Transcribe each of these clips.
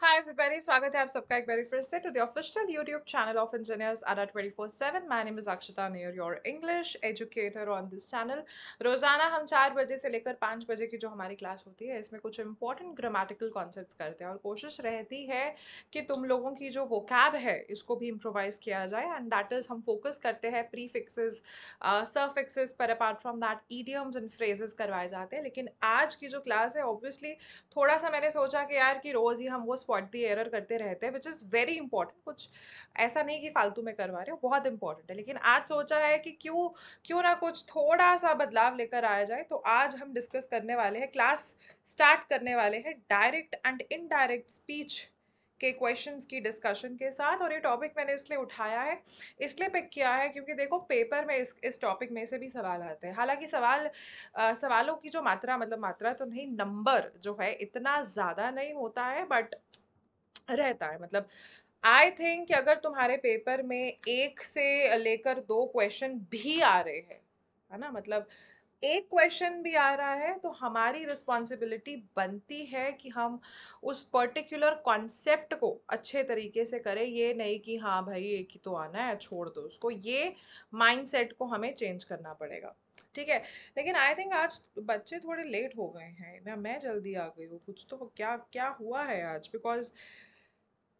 Hi everybody स्वागत है आप सबका एक बार फिर से to the official YouTube channel of engineers R twenty four seven my name is Akshata near your English educator on this channel रोज़ाना हम चार बजे से लेकर पाँच बजे की जो हमारी क्लास होती है, इसमें कुछ इंपॉर्टेंट ग्रामेटिकल कॉन्सेप्ट करते हैं और कोशिश रहती है कि तुम लोगों की जो वो कैब है, इसको भी इम्प्रोवाइज़ किया जाए एंड दैट इज़ हम फोकस करते हैं प्री फिक्सेस फिक्सेस पर apart from that idioms and phrases करवाए जाते हैं। लेकिन आज की जो क्लास है ऑब्वियसली थोड़ा सा मैंने सोचा कि यार कि रोज़ ही हम वो स्पॉट दी एरर करते रहते हैं विच इज़ वेरी इंपॉर्टेंट कुछ ऐसा नहीं कि फालतू में करवा रहे हो, बहुत इंपॉर्टेंट है। लेकिन आज सोचा है कि क्यों क्यों ना कुछ थोड़ा सा बदलाव लेकर आया जाए। तो आज हम डिस्कस करने वाले हैं क्लास स्टार्ट करने वाले हैं डायरेक्ट एंड इनडायरेक्ट स्पीच के क्वेश्चंस की डिस्कशन के साथ और ये टॉपिक मैंने इसलिए उठाया है इसलिए पिक किया है क्योंकि देखो पेपर में इस इस टॉपिक में से भी सवाल आते हैं। हालाँकि सवाल आ, सवालों की जो मात्रा मतलब मात्रा तो नहीं नंबर जो है इतना ज़्यादा नहीं होता है बट रहता है। मतलब आई थिंक कि अगर तुम्हारे पेपर में एक से लेकर दो क्वेश्चन भी आ रहे हैं है ना? मतलब एक क्वेश्चन भी आ रहा है तो हमारी रिस्पॉन्सिबिलिटी बनती है कि हम उस पर्टिकुलर कॉन्सेप्ट को अच्छे तरीके से करें। ये नहीं कि हाँ भाई, एक ही तो आना है, छोड़ दो उसको। ये माइंडसेट को हमें चेंज करना पड़ेगा। ठीक है? लेकिन आई थिंक आज बच्चे थोड़े लेट हो गए हैं। मैं मैं जल्दी आ गई हूँ। कुछ तो क्या क्या हुआ है आज? बिकॉज़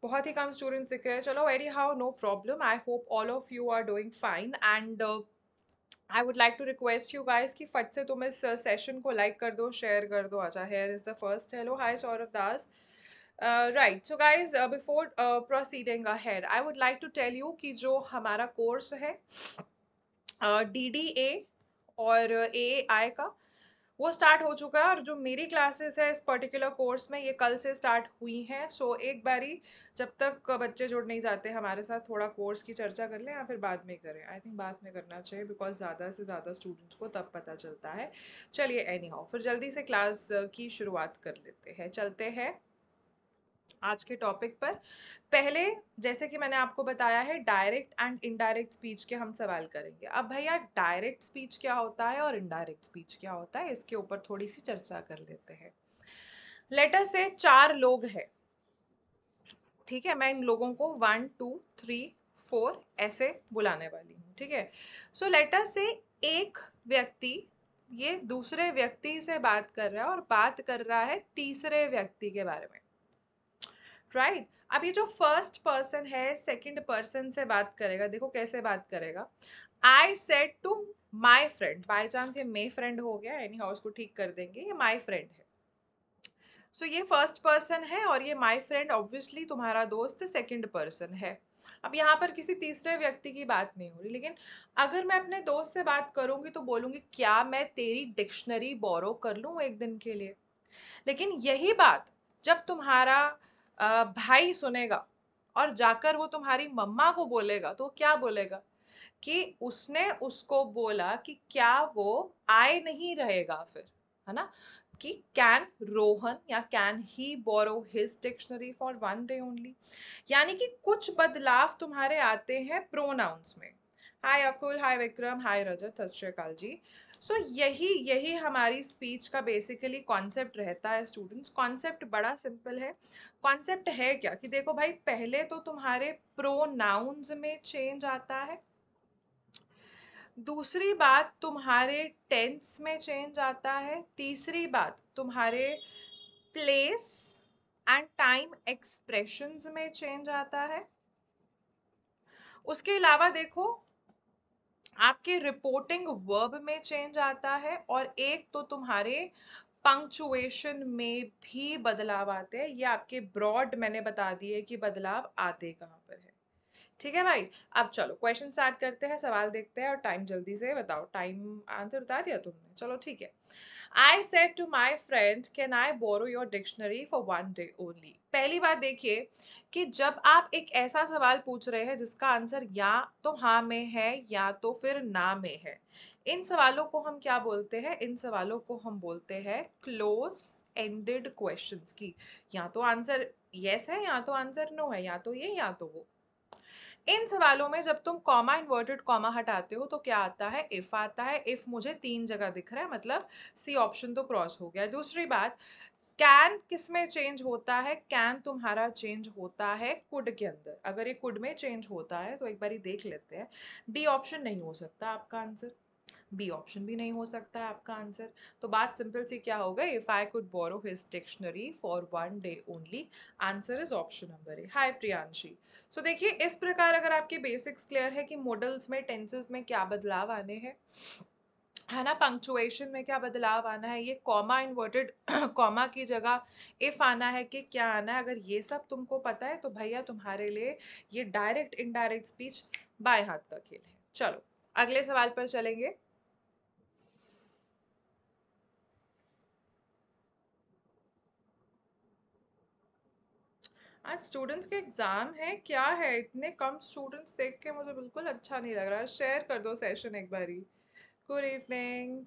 बहुत ही कम स्टूडेंट्स दिख रहे हैं। चलो very how no problem I hope all of you are doing fine and I would like to request you guys कि फट से तुम इस सेशन को लाइक कर दो शेयर कर दो अच्छा here is the first hello hi Saurabh Das right so guys before proceeding here I would like to tell you कि जो हमारा कोर्स है डी डी ए और ए आई का वो स्टार्ट हो चुका है और जो मेरी क्लासेस है इस पर्टिकुलर कोर्स में ये कल से स्टार्ट हुई हैं। सो so, एक बारी जब तक बच्चे जुड़ नहीं जाते हमारे साथ थोड़ा कोर्स की चर्चा कर लें या फिर बाद में करें। आई थिंक बाद में करना चाहिए बिकॉज़ ज़्यादा से ज़्यादा स्टूडेंट्स को तब पता चलता है। चलिए एनी हाउ फिर जल्दी से क्लास की शुरुआत कर लेते हैं। चलते हैं। आज के टॉपिक पर। पहले, जैसे कि मैंने आपको बताया है डायरेक्ट एंड इनडायरेक्ट स्पीच के हम सवाल करेंगे। अब भैया डायरेक्ट स्पीच क्या होता है और इनडायरेक्ट स्पीच क्या होता है, इसके ऊपर थोड़ी सी चर्चा कर लेते हैं। लेटर से चार लोग हैं। ठीक है, मैं इन लोगों को वन टू थ्री फोर ऐसे बुलाने वाली हूँ, ठीक है? सो लेटर से एक व्यक्ति, ये दूसरे व्यक्ति से बात कर रहा है और बात कर रहा है तीसरे व्यक्ति के बारे में। Right right? अब ये जो फ़र्स्ट पर्सन है सेकंड पर्सन से बात करेगा देखो कैसे बात करेगा। I said to my friend by chance ये मे फ्रेंड हो गया एनी हाउ उसको ठीक कर देंगे ये माई फ्रेंड है। सो so, ये फ़र्स्ट पर्सन है और ये माई फ्रेंड ऑब्वियसली तुम्हारा दोस्त सेकंड पर्सन है। अब यहाँ पर किसी तीसरे व्यक्ति की बात नहीं हो रही लेकिन अगर मैं अपने दोस्त से बात करूँगी तो बोलूँगी क्या मैं तेरी डिक्शनरी बोरो कर लूँ एक दिन के लिए? लेकिन यही बात जब तुम्हारा भाई सुनेगा और जाकर वो तुम्हारी मम्मा को बोलेगा तो क्या बोलेगा? कि उसने उसको बोला कि क्या वो आए नहीं रहेगा फिर है ना? कि कैन रोहन या can he borrow his dictionary for one day only यानी कि कुछ बदलाव तुम्हारे आते हैं प्रोनाउंस में। हाय अकुल हाय विक्रम हाय रजत सत श्रीकाल जी। सो so, यही यही हमारी स्पीच का बेसिकली कॉन्सेप्ट रहता है स्टूडेंट्स कॉन्सेप्ट बड़ा सिंपल है। कॉन्सेप्ट है क्या? कि देखो भाई, पहले तो तुम्हारे प्रोनाउंस में चेंज आता है। दूसरी बात, तुम्हारे टेंस में चेंज आता है। तीसरी बात, तुम्हारे प्लेस एंड टाइम एक्सप्रेशंस में चेंज आता है। उसके अलावा देखो, आपके रिपोर्टिंग वर्ब में चेंज आता है और एक तो तुम्हारे पंक्चुएशन में भी बदलाव आते हैं? ये आपके ब्रॉड मैंने बता दिए कि बदलाव आते कहाँ पर है। ठीक है भाई? अब चलो क्वेश्चन स्टार्ट करते हैं, सवाल देखते हैं और टाइम जल्दी से बताओ। टाइम आंसर बता दिया तुमने। चलो, ठीक है। I said to my friend can I borrow your dictionary for one day only पहली बात देखिए कि जब आप एक ऐसा सवाल पूछ रहे हैं जिसका आंसर या तो हाँ में है या तो फिर ना में है। इन सवालों को हम क्या बोलते हैं? इन सवालों को हम बोलते हैं क्लोज एंडेड क्वेश्चंस की। या तो आंसर यस है, या तो आंसर नो है, या तो ये, या तो वो। इन सवालों में जब तुम कॉमा इन्वर्टेड कॉमा हटाते हो तो क्या आता है? इफ़ आता है। इफ़ मुझे तीन जगह दिख रहा है मतलब सी ऑप्शन तो क्रॉस हो गया। दूसरी बात कैन किसमें चेंज होता है? कैन तुम्हारा चेंज होता है कुड के अंदर। अगर ये कुड में चेंज होता है तो एक बार देख लेते हैं। डी ऑप्शन नहीं हो सकता आपका आंसर बी ऑप्शन भी नहीं हो सकता है आपका आंसर। तो बात सिंपल सी क्या हो गई if I could borrow his dictionary for one day only answer is option number A hi Priyanshi so देखिए, इस प्रकार अगर आपके बेसिक्स क्लियर है कि मॉडल्स में टेंसेस में क्या बदलाव आने हैं, है ना? पंक्चुएशन में क्या बदलाव आना है? ये कॉमा इन्वर्टेड कॉमा की जगह इफ़ आना है कि क्या आना है? अगर ये सब तुमको पता है तो भैया तुम्हारे लिए ये डायरेक्ट इनडायरेक्ट स्पीच बाएँ हाथ का खेल है। चलो, अगले सवाल पर चलेंगे। आज स्टूडेंट्स के एग्ज़ाम है, क्या है? इतने कम स्टूडेंट्स देख के मुझे बिल्कुल अच्छा नहीं लग रहा। शेयर कर दो सेशन एक बारी। गुड इवनिंग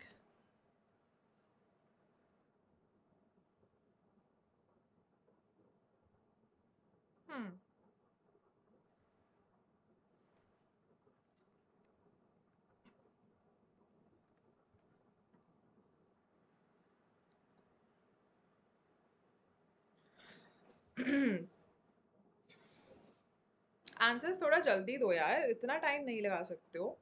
हम्म आंसर्स थोड़ा जल्दी दो यार, इतना टाइम नहीं लगा सकते हो।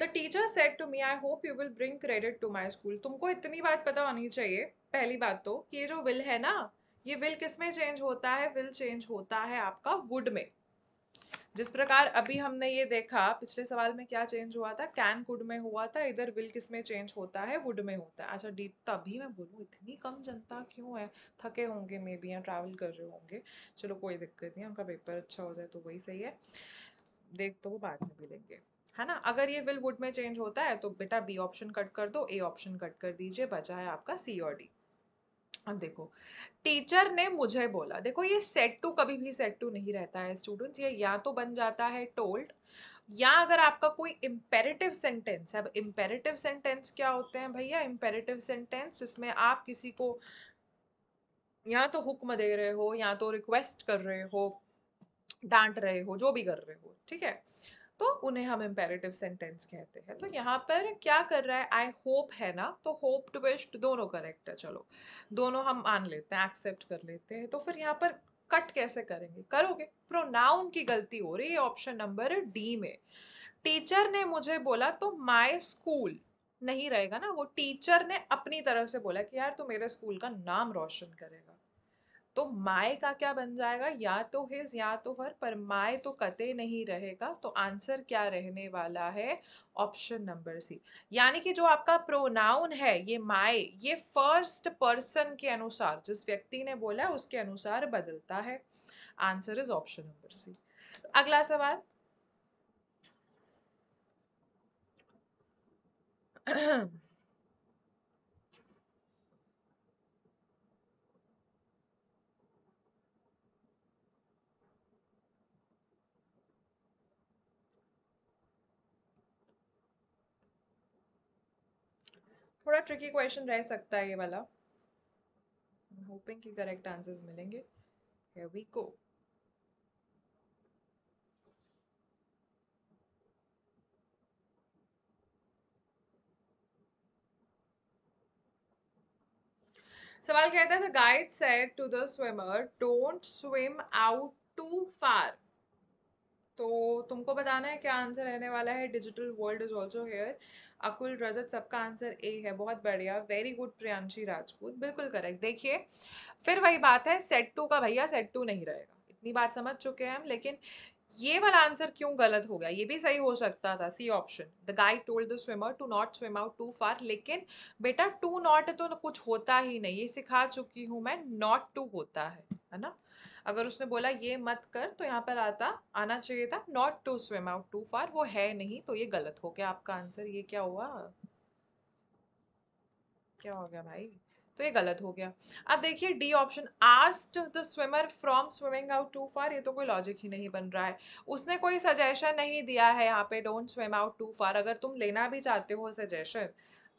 The teacher said to me I hope you will bring credit to my school तुमको इतनी बात पता होनी चाहिए, पहली बात तो कि ये जो विल है ना, ये विल किसमें चेंज होता है? विल चेंज होता है आपका वुड में। जिस प्रकार अभी हमने ये देखा, पिछले सवाल में क्या चेंज हुआ था? कैन कुड में हुआ था, इधर विल किसमें चेंज होता है? वुड में होता है। अच्छा डीप तभी मैं बोलूँ, इतनी कम जनता क्यों है? थके होंगे मे बी या ट्रैवल कर रहे होंगे। चलो, कोई दिक्कत नहीं, उनका पेपर अच्छा हो जाए तो वही सही है। देख तो वो बाद में भी है ना? अगर ये विल वुड में चेंज होता है तो बेटा बी ऑप्शन कट कर दो ए ऑप्शन कट कर दीजिए, बचा है आपका सी और डी अब देखो, टीचर ने मुझे बोला, देखो, ये सेट टू कभी भी सेट टू नहीं रहता है स्टूडेंट्स ये या तो बन जाता है टोल्ड या अगर आपका कोई इम्पेरेटिव सेंटेंस है, अब इम्पेरेटिव सेंटेंस क्या होते हैं भैया? इम्पेरेटिव सेंटेंस जिसमें आप किसी को या तो हुक्म दे रहे हो, या तो रिक्वेस्ट कर रहे हो, डांट रहे हो, जो भी कर रहे हो, ठीक है? तो उन्हें हम इम्पेरेटिव सेंटेंस कहते हैं। तो यहाँ पर क्या कर रहा है? आई होप है ना? तो होप टू विश्ड दोनों करेक्ट है, चलो। दोनों हम मान लेते हैं एक्सेप्ट कर लेते हैं। तो फिर यहाँ पर कट कैसे करेंगे? करोगे? प्रोनाउन की गलती हो रही है ऑप्शन नंबर डी में। टीचर ने मुझे बोला तो माई स्कूल नहीं रहेगा ना? वो टीचर ने अपनी तरफ़ से बोला कि, यार, तू मेरे स्कूल का नाम रोशन करेगा। तो माए का क्या बन जाएगा? या तो हिज या तो हर पर माए तो कते नहीं रहेगा तो आंसर क्या रहने वाला है? ऑप्शन नंबर सी यानी कि जो आपका प्रोनाउन है, ये माए, ये फ़र्स्ट पर्सन के अनुसार, जिस व्यक्ति ने बोला उसके अनुसार बदलता है। Answer is option number C अगला सवाल। थोड़ा ट्रिकी क्वेश्चन रह सकता है ये वाला। होपिंग कि करेक्ट आंसर्स मिलेंगे। सवाल कहता है guide said to the swimmer don't swim out too far तो तुमको बताना है क्या आंसर रहने वाला है। Digital world is also here Akul Rajat, सबका आंसर ए है। बहुत बढ़िया। Very good Priyanshi Rajput. बिल्कुल करेक्ट देखिए, फिर वही बात है सेट टू का भैया सेट टू नहीं रहेगा। इतनी बात समझ चुके हैं हम, लेकिन ये वाला आंसर क्यों गलत हो गया? ये भी सही हो सकता था। C option the guide told the swimmer to not swim out too far लेकिन बेटा टू नॉट तो कुछ होता ही नहीं। ये सिखा चुकी हूँ मैं नॉट टू होता है है ना? अगर उसने बोला, ये मत कर तो यहाँ पर आता, आना चाहिए था not to swim out too far वो है नहीं तो ये गलत हो गया आपका आंसर ये क्या हुआ? क्या हो गया भाई? तो ये गलत हो गया। अब देखिए D option asked the swimmer from swimming out too far ये तो कोई लॉजिक ही नहीं बन रहा है। उसने कोई सजेशन नहीं दिया है यहाँ पे don't swim out too far अगर तुम लेना भी चाहते हो suggestion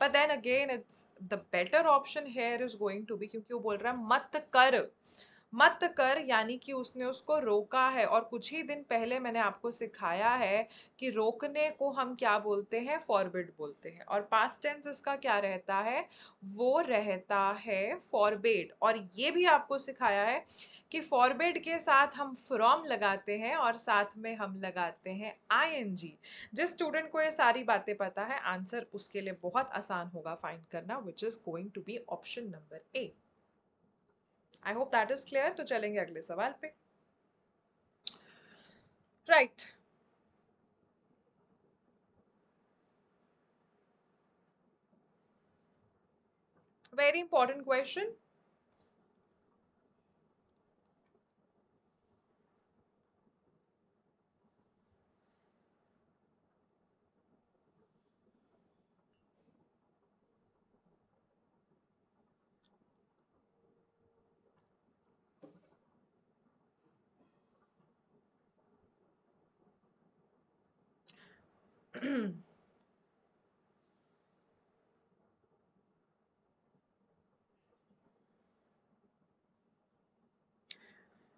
but then again it's the better option here is going to be, क्योंकि वो बोल रहा है, मत कर। मत कर, यानी कि उसने उसको रोका है। और कुछ ही दिन पहले मैंने आपको सिखाया है कि रोकने को हम क्या बोलते हैं? फॉरबिड बोलते हैं। और पास्ट टेंस इसका क्या रहता है? वो रहता है फॉरबेड। और ये भी आपको सिखाया है कि फॉरबेड के साथ हम फ्रॉम लगाते हैं और साथ में हम लगाते हैं आईएनजी जिस स्टूडेंट को ये सारी बातें पता है आंसर उसके लिए बहुत आसान होगा फाइंड करना which is going to be option number A I hope that is clear तो चलेंगे अगले सवाल पे। Right right. Very important question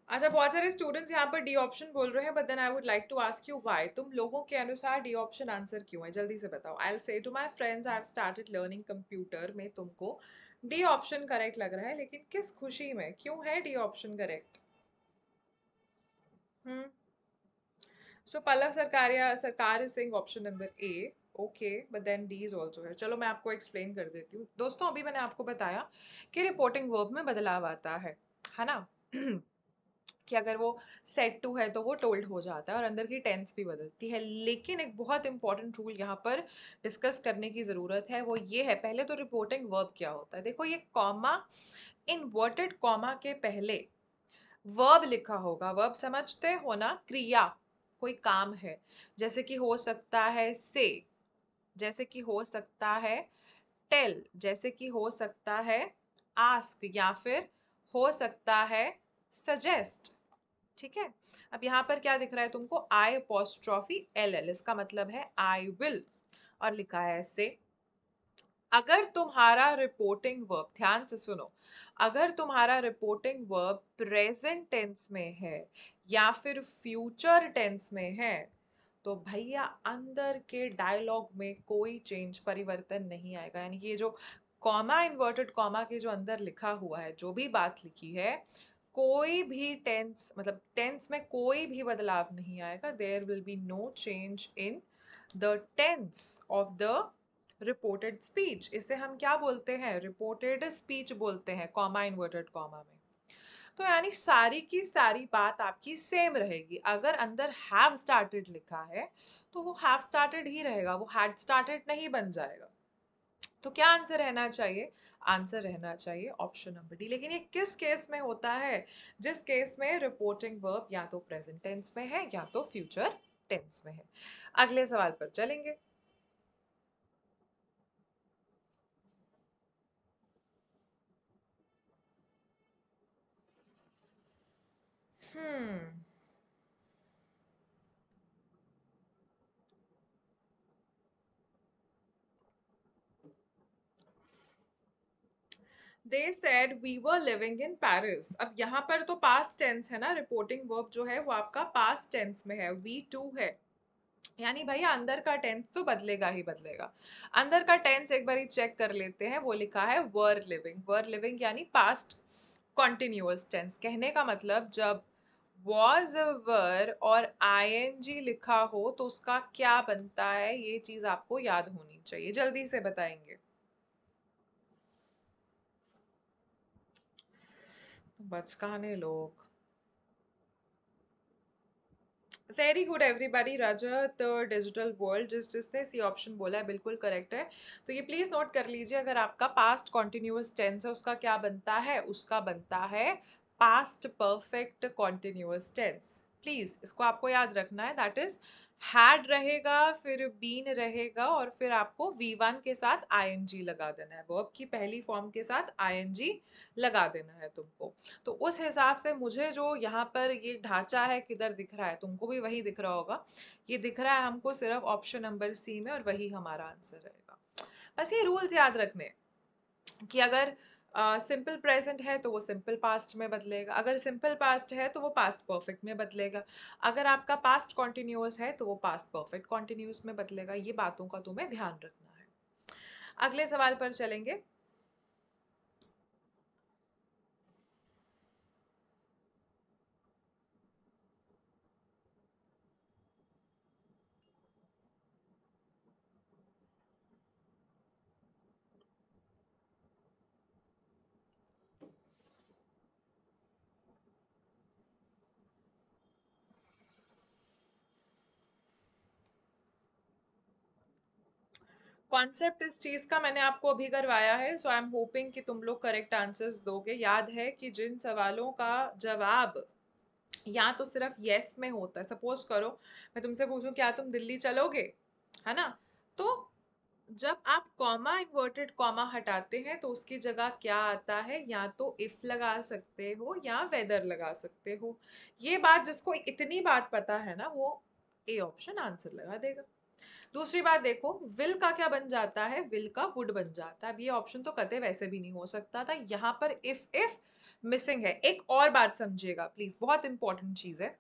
अच्छा बहुत सारे स्टूडेंट्स यहाँ पर डी ऑप्शन बोल रहे हैं but then I would like to ask you why तुम लोगों के अनुसार डी ऑप्शन आंसर क्यों है? जल्दी से बताओ. I L said to my friends I have started learning computer में तुमको डी ऑप्शन करेक्ट लग रहा है, लेकिन किस खुशी में? क्यों है D option correct hmm. So Pallav Sarkaria Sarkar is saying option number A okay but then D is also है चलो, मैं आपको एक्सप्लेन कर देती हूँ। दोस्तों, अभी मैंने आपको बताया कि रिपोर्टिंग वर्ब में बदलाव आता है है ना? कि अगर वो सेट टू है तो वो टोल्ड हो जाता है और अंदर की टेंस भी बदलती है। लेकिन एक बहुत इंपॉर्टेंट रूल यहाँ पर डिस्कस करने की ज़रूरत है, वो ये है, पहले तो रिपोर्टिंग वर्ब क्या होता है? देखो, ये कॉमा इनवर्टेड कॉमा के पहले वर्ब लिखा होगा। वर्ब समझते हो ना? क्रिया। कोई काम है। जैसे कि हो सकता है से, जैसे कि हो सकता है टेल, जैसे कि हो सकता है आस्क, या फिर हो सकता है सजेस्ट। ठीक है? अब यहाँ पर क्या दिख रहा है तुमको? आई अपोस्ट्रॉफी एल एल इसका मतलब है आई विल और लिखा है ऐसे। अगर तुम्हारा रिपोर्टिंग वर्ब ध्यान से सुनो, अगर तुम्हारा रिपोर्टिंग वर्ब प्रेजेंट टेंस में है या फिर फ्यूचर टेंस में है तो भैया अंदर के डायलॉग में कोई चेंज परिवर्तन नहीं आएगा। यानी ये जो कॉमा इन्वर्टेड कॉमा के जो अंदर लिखा हुआ है, जो भी बात लिखी है, कोई भी टेंस मतलब टेंस में कोई भी बदलाव नहीं आएगा। There will be no change in the tense of the reported speech इसे हम क्या बोलते हैं? रिपोर्टेड स्पीच बोलते हैं कॉमा इन्वर्टेड कॉमा में। तो यानी सारी की सारी बात आपकी सेम रहेगी। अगर अंदर हैव स्टार्टेड लिखा है तो वो हैव स्टार्टेड ही रहेगा, वो हैड स्टार्टेड नहीं बन जाएगा। तो क्या आंसर रहना चाहिए? आंसर रहना चाहिए ऑप्शन नंबर डी लेकिन ये किस केस में होता है? जिस केस में रिपोर्टिंग वर्ब या तो प्रेजेंट टेंस में है या तो फ्यूचर टेंस में है। अगले सवाल पर चलेंगे। They said we were living in Paris अब यहाँ पर तो पास्ट टेंस है ना रिपोर्टिंग वर्ब जो है वो आपका पास्ट टेंस में है वी टू है। यानी भैया अंदर का टेंस तो बदलेगा ही बदलेगा। अंदर का टेंस एक बार चेक कर लेते हैं, वो लिखा है वर लिविंग वर लिविंग यानी पास्ट कॉन्टिन्यूस टेंस कहने का मतलब जब वॉज़ अ वर और आई एन जी लिखा हो तो उसका क्या बनता है, ये चीज़ आपको याद होनी चाहिए। जल्दी से बताएँगे। बचकाने लोग। Very good everybody Rajat digital world जिस जिसने सी ऑप्शन बोला है, बिल्कुल करेक्ट है। तो ये प्लीज़ नोट कर लीजिए, अगर आपका पास्ट कॉन्टिन्यूस टेंस है, उसका क्या बनता है? उसका बनता है past perfect continuous tense please इसको आपको याद रखना है दैट इज़ हैड रहेगा, फिर बीन रहेगा और फिर आपको वी वन के साथ आई एन जी लगा देना है। वर्ब की पहली फॉर्म के साथ आई एन जी लगा देना है तुमको। तो उस हिसाब से मुझे जो यहाँ पर ये ढांचा है, किधर दिख रहा है, तुमको भी वही दिख रहा होगा। ये दिख रहा है हमको सिर्फ़ ऑप्शन नंबर सी में और वही हमारा आंसर रहेगा। बस ये रूल्स याद रखने कि अगर सिंपल uh, प्रेजेंट है तो वो सिंपल पास्ट में बदलेगा। अगर सिंपल पास्ट है तो वो पास्ट परफेक्ट में बदलेगा। अगर आपका पास्ट कॉन्टीन्यूस है तो वो पास्ट परफेक्ट कॉन्टीन्यूस में बदलेगा। ये बातों का तुम्हें ध्यान रखना है। अगले सवाल पर चलेंगे। कॉन्सेप्ट इस चीज़ का मैंने आपको अभी करवाया है सो आई एम होपिंग कि तुम लोग करेक्ट आंसर्स दोगे। याद है कि जिन सवालों का जवाब या तो सिर्फ़ यस में होता है। सपोज़ करो, मैं तुमसे पूछूँ, क्या तुम दिल्ली चलोगे? है ना? तो जब आप कॉमा इन्वर्टेड कॉमा हटाते हैं तो उसकी जगह क्या आता है? या तो इफ़ लगा सकते हो या वेदर लगा सकते हो। ये बात जिसको इतनी बात पता है ना, वो ए ऑप्शन आंसर लगा देगा। दूसरी बात देखो विल का क्या बन जाता है? विल का वुड बन जाता है। अब ये ऑप्शन तो कते वैसे भी नहीं हो सकता था। यहाँ पर इफ़ इफ़ मिसिंग है। एक और बात समझिएगा प्लीज़ बहुत इंपॉर्टेंट चीज़ है।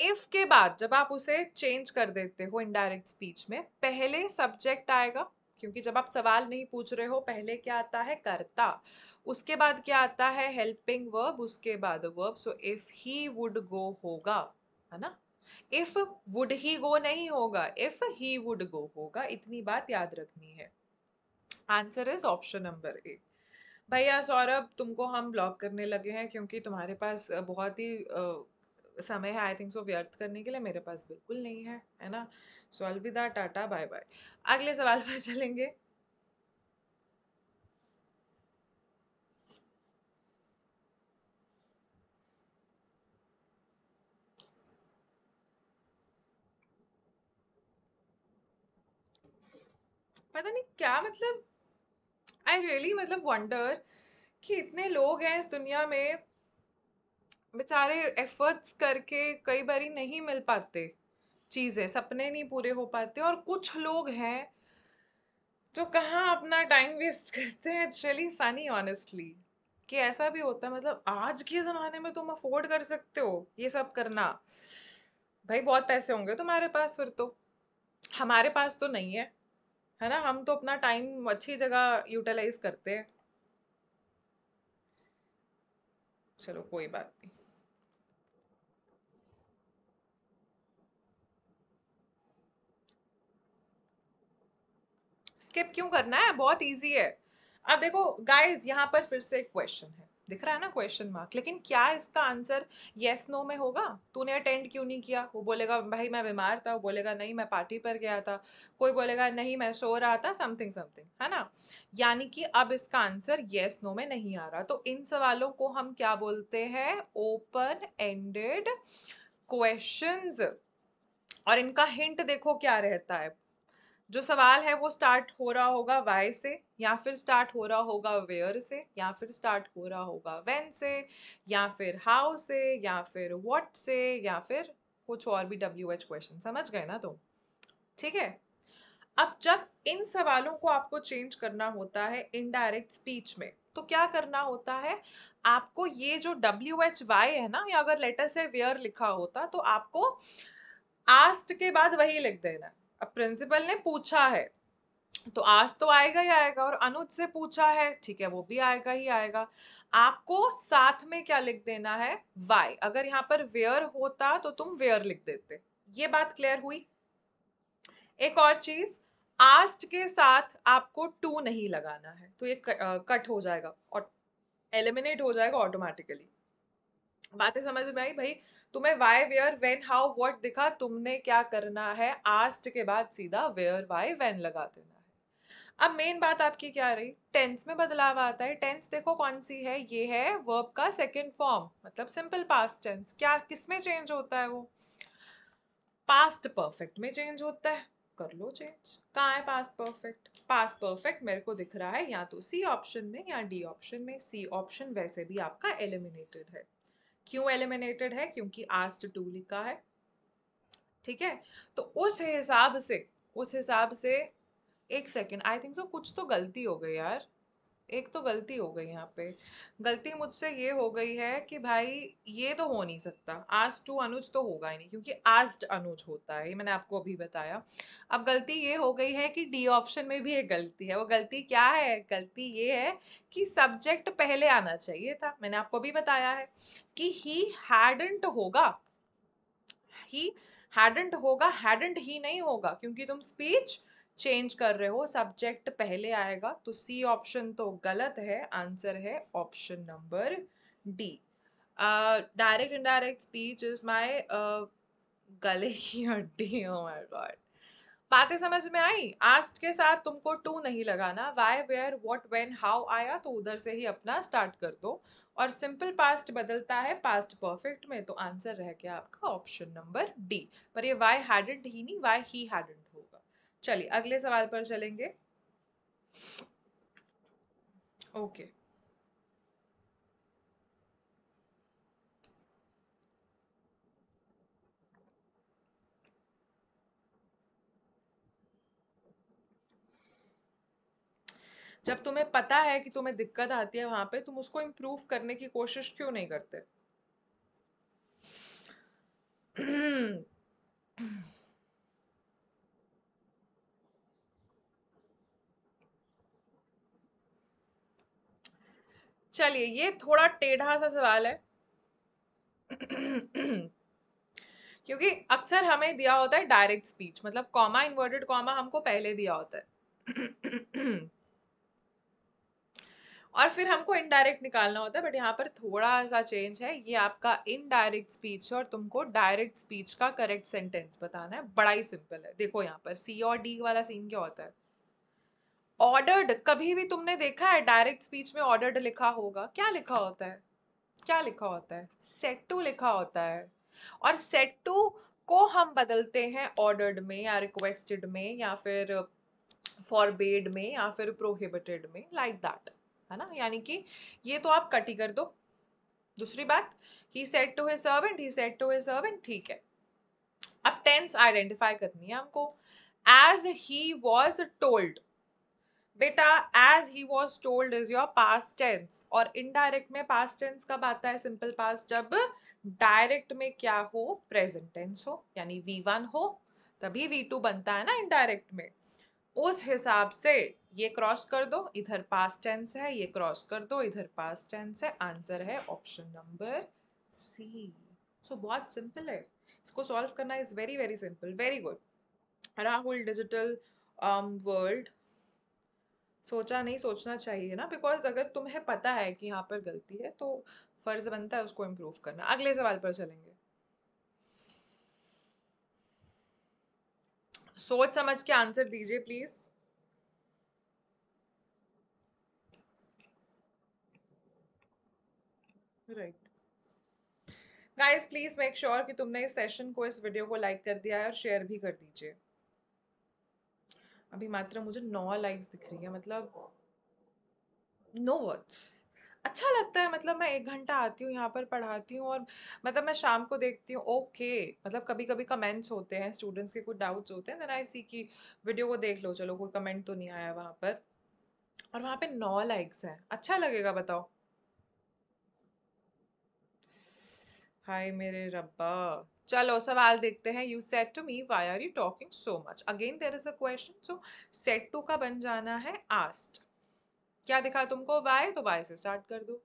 इफ़ के बाद जब आप उसे चेंज कर देते हो इनडायरेक्ट स्पीच में, पहले सब्जेक्ट आएगा, क्योंकि जब आप सवाल नहीं पूछ रहे हो, पहले क्या आता है? करता। उसके बाद क्या आता है? हेल्पिंग वर्ब उसके बाद verb so if he would go होगा, है ना? इफ़ वुड ही गो नहीं होगा? इफ़ ही वुड गो होगा, इतनी बात याद रखनी है। Answer is option number A भैया सौरभ, तुमको हम ब्लॉक करने लगे हैं क्योंकि तुम्हारे पास बहुत ही समय है आई थिंक सो व्यर्थ करने के लिए मेरे पास बिल्कुल नहीं है है ना? सो अलविदा, टाटा बाय बाय अगले सवाल पर चलेंगे। पता नहीं क्या मतलब आई रियली really, मतलब वंडर कि इतने लोग हैं इस दुनिया में बेचारे एफर्ट्स करके कई बारी नहीं मिल पाते चीज़ें सपने नहीं पूरे हो पाते और कुछ लोग हैं जो कहाँ अपना टाइम वेस्ट करते हैं। इट्स रियली फनी ऑनेस्टली कि ऐसा भी होता है। मतलब आज के ज़माने में तुम अफोर्ड कर सकते हो ये सब करना। भाई बहुत पैसे होंगे तुम्हारे पास फिर तो। हमारे पास तो नहीं है। है ना? हम तो अपना टाइम अच्छी जगह यूटिलाइज करते हैं। चलो, कोई बात नहीं। स्किप क्यों करना है? बहुत इजी है। अब देखो गाइस यहाँ पर फिर से एक क्वेश्चन है। दिख रहा है ना क्वेश्चन मार्क लेकिन क्या इसका आंसर येस नो में होगा? तूने अटेंड क्यों नहीं किया? वो बोलेगा, भाई मैं बीमार था। वो बोलेगा, नहीं, मैं पार्टी पर गया था। कोई बोलेगा, नहीं, मैं सो रहा था। समथिंग समथिंग है ना? यानी कि अब इसका आंसर येस नो में नहीं आ रहा। तो इन सवालों को हम क्या बोलते हैं? ओपन एंडेड क्वेश्चंस और इनका हिंट देखो क्या रहता है। जो सवाल है वो स्टार्ट हो रहा होगा वाई से, या फिर स्टार्ट हो रहा होगा वेयर से, या फिर स्टार्ट हो रहा होगा वेन से, या फिर हाउ से, या फिर व्हाट से, या फिर कुछ और भी डब्ल्यू एच क्वेश्चन समझ गए ना तुम? ठीक है? अब जब इन सवालों को आपको चेंज करना होता है इनडायरेक्ट स्पीच में तो क्या करना होता है? आपको ये जो डब्ल्यू एच वाई है ना, या अगर लेटर से वेयर लिखा होता तो आपको आस्ट के बाद वही लिख देना अब प्रिंसिपल ने पूछा है तो आज तो आएगा ही आएगा और अनुज से पूछा है, ठीक है, वो भी आएगा ही आएगा। आपको साथ में क्या लिख देना है? वाई अगर यहाँ पर वेयर होता तो तुम वेयर लिख देते। ये बात क्लियर हुई? एक और चीज़, आस्ट के साथ आपको टू नहीं लगाना है तो ये कट हो जाएगा और एलिमिनेट हो जाएगा ऑटोमेटिकली बातें समझ में आई भाई? तुम्हें why where when how what दिखा, तुमने क्या करना है? आस्ट के बाद सीधा वेयर वाई वेन लगा देना है। अब मेन बात आपकी क्या रही? टेंस में बदलाव आता है। टेंस देखो कौन सी है? ये है वर्ब का सेकेंड फॉर्म मतलब सिंपल पास्ट टेंस क्या, किसमें चेंज होता है वो? पास्ट परफेक्ट में चेंज होता है। कर लो चेंज कहाँ है पास्ट परफेक्ट पास्ट परफेक्ट मेरे को दिख रहा है या तो सी ऑप्शन में या डी ऑप्शन में। सी ऑप्शन वैसे भी आपका एलिमिनेटेड है। क्यों एलिमिनेटेड है? क्योंकि आस्ट टू लिखा है। ठीक है? तो उस हिसाब से, उस हिसाब से, एक सेकेंड आई थिंक सो कुछ तो गलती हो गई यार। एक तो गलती हो गई यहाँ पे। गलती मुझसे ये हो गई है कि भाई, ये तो हो नहीं सकता। आज टू अनुज तो होगा ही नहीं, क्योंकि आज अनुज होता है, ये मैंने आपको अभी बताया। अब गलती ये हो गई है कि डी ऑप्शन में भी एक गलती है। वो गलती क्या है? गलती ये है कि सब्जेक्ट पहले आना चाहिए था। मैंने आपको भी बताया है कि ही हैडेंट होगा। ही हैडेंट होगा हैडेंट ही नहीं होगा, क्योंकि तुम स्पीच चेंज कर रहे हो सब्जेक्ट पहले आएगा तो सी ऑप्शन तो गलत है आंसर है option number D direct indirect speech is my गले की हड्डी ओ माय गॉड बातें समझ में आई? आस्ट के साथ तुमको टू नहीं लगाना. Why where what when how आया तो उधर से ही अपना स्टार्ट कर दो. और सिंपल पास्ट बदलता है पास्ट परफेक्ट में तो आंसर रह गया आपका ऑप्शन नंबर डी पर ये वाई हैडेंट ही नहीं वाई ही हैडेंट चलिए, अगले सवाल पर चलेंगे। ओके। जब तुम्हें पता है कि तुम्हें दिक्कत आती है वहाँ पे, तुम उसको इम्प्रूव करने की कोशिश क्यों नहीं करते? चलिए, ये थोड़ा टेढ़ा सा सवाल है। क्योंकि अक्सर हमें दिया होता है डायरेक्ट स्पीच मतलब कॉमा इन्वर्टेड कॉमा हमको पहले दिया होता है। और फिर हमको इनडायरेक्ट निकालना होता है बट यहाँ पर थोड़ा सा चेंज है। ये आपका इनडायरेक्ट स्पीच है और तुमको डायरेक्ट स्पीच का करेक्ट सेंटेंस बताना है। बड़ा ही सिंपल है। देखो यहाँ पर सी और डी वाला सीन क्या होता है? ऑर्डर्ड कभी भी तुमने देखा है डायरेक्ट स्पीच में ऑर्डर्ड लिखा होगा? क्या लिखा होता है? क्या लिखा होता है? सेट टू लिखा होता है। और सेट टू को हम बदलते हैं ऑर्डर्ड में या रिक्वेस्टेड में या फिर फॉरबेड में या फिर प्रोहिबिटेड में लाइक like दैट है ना? यानी कि ये तो आप कट ही कर दो। दूसरी बात he said to his servant he said to his servant ठीक है। अब टेंस आइडेंटिफाई करनी है हमको। एज ही वॉज़ टोल्ड बेटा as he was told is your past tense और इनडायरेक्ट में पास्ट टेंस कब आता है? सिंपल पास्ट जब डायरेक्ट में क्या हो? प्रेजेंट टेंस हो, यानी वी वन हो, तभी वी टू बनता है ना इनडायरेक्ट में। उस हिसाब से ये क्रॉस कर दो, इधर पास टेंस है, ये क्रॉस कर दो, इधर पास टेंस है। आंसर है ऑप्शन नंबर सी सो बहुत सिंपल है। इसको सॉल्व करना is very very simple very good Rahul digital world सोचा नहीं, सोचना चाहिए ना बिकॉज़ अगर तुम्हें पता है कि यहाँ पर गलती है तो फ़र्ज़ बनता है उसको इम्प्रूव करना। अगले सवाल पर चलेंगे। सोच समझ के आंसर दीजिए please right guys please make sure कि तुमने इस सेशन को, इस वीडियो को लाइक कर दिया है और शेयर भी कर दीजिए। अभी मात्र मुझे नौ लाइक्स दिख रही है मतलब नो वर्ड्स अच्छा लगता है मतलब मैं एक घंटा आती हूँ, यहाँ पर पढ़ाती हूँ और मतलब मैं शाम को देखती हूँ ओके मतलब कभी कभी कमेंट्स होते हैं स्टूडेंट्स के कुछ डाउट्स होते हैं आई सी की वीडियो को देख लो, चलो कोई कमेंट तो नहीं आया वहाँ पर। और वहाँ पे नौ लाइक्स हैं। अच्छा लगेगा, बताओ। हाय मेरे रब्बा। चलो, सवाल देखते हैं। You said to me why are you talking so much again there is a question so said to का बन जाना है? आस्ट क्या दिखा तुमको? वाई तो वाई से स्टार्ट कर दो।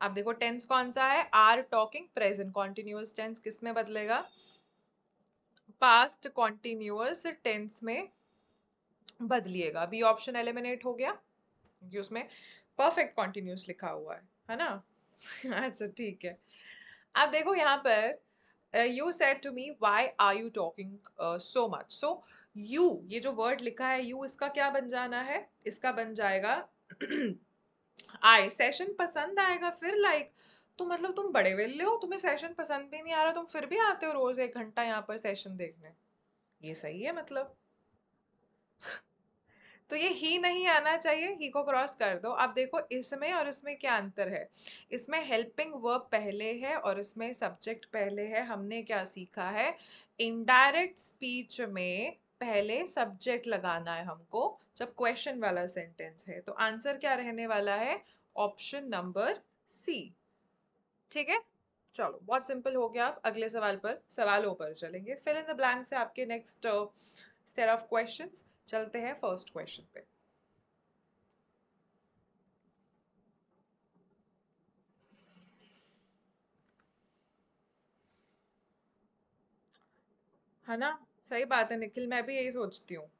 अब देखो टेंस कौन सा है? Are talking present continuous tense किसमें बदलेगा? पास्ट कॉन्टिन्यूस टेंस में बदलिएगा। बी ऑप्शन एलिमिनेट हो गया। क्योंकि उसमें परफेक्ट कॉन्टिन्यूस लिखा हुआ है। है ना? अच्छा ठीक है। अब देखो, यहाँ पर you said to me why are you talking so much so you ये जो वर्ड लिखा है यू इसका क्या बन जाना है? इसका बन जाएगा आई सेशन पसंद आएगा फिर लाइक तो मतलब तुम बड़े वेले हो, तुम्हें सेशन पसंद भी नहीं आ रहा, तुम फिर भी आते हो रोज एक घंटा यहाँ पर सेशन देखने। ये सही है मतलब? तो ये ही नहीं आना चाहिए, ही को क्रॉस कर दो। अब देखो, इसमें और इसमें क्या अंतर है? इसमें हेल्पिंग वर्ब पहले है और इसमें सब्जेक्ट पहले है। हमने क्या सीखा है? इनडायरेक्ट स्पीच में पहले सब्जेक्ट लगाना है हमको, जब क्वेश्चन वाला सेंटेंस है। तो आंसर क्या रहने वाला है? ऑप्शन नंबर सी ठीक है? चलो, बहुत सिंपल हो गया। आप अगले सवाल पर, सवालों पर चलेंगे। फिल इन द ब्लैंक से आपके नेक्स्ट सेट ऑफ़ क्वेश्चंस चलते हैं फ़र्स्ट क्वेश्चन पे। है ना? सही बात है निखिल, मैं भी यही सोचती हूँ।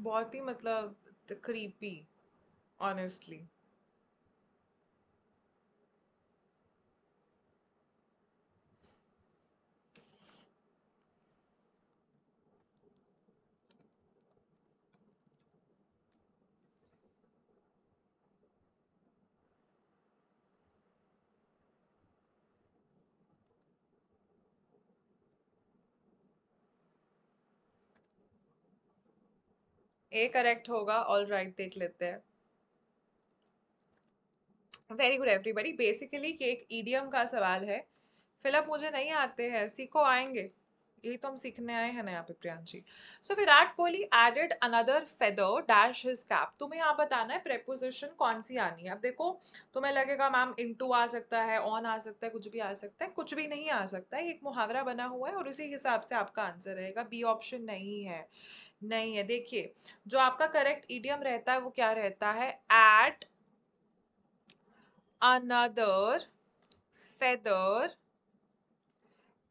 बहुत ही मतलब क्रीपी ऑनेस्टली ए करेक्ट होगा ऑल राइट देख लेते हैं। वेरी गुड एवरीबडी बेसिकली ये एक ईडियम का सवाल है। फिलअप, मुझे नहीं आते हैं। सीखो, आएँगे। यही तो हम सीखने आए हैं ना यहाँ पे, Priyanshi so Virat Kohli added another feather dash his cap तुम्हें यहाँ बताना है प्रेपोजिशन कौन सी आनी है? अब देखो, तुम्हें लगेगा, मैम इनटू आ सकता है ऑन आ सकता है, कुछ भी आ सकता है, कुछ भी नहीं आ सकता है। एक मुहावरा बना हुआ है और उसी हिसाब से आपका आंसर रहेगा। बी ऑप्शन नहीं है। नहीं है। देखिए, जो आपका करेक्ट ईडियम रहता है, वो क्या रहता है? Add another feather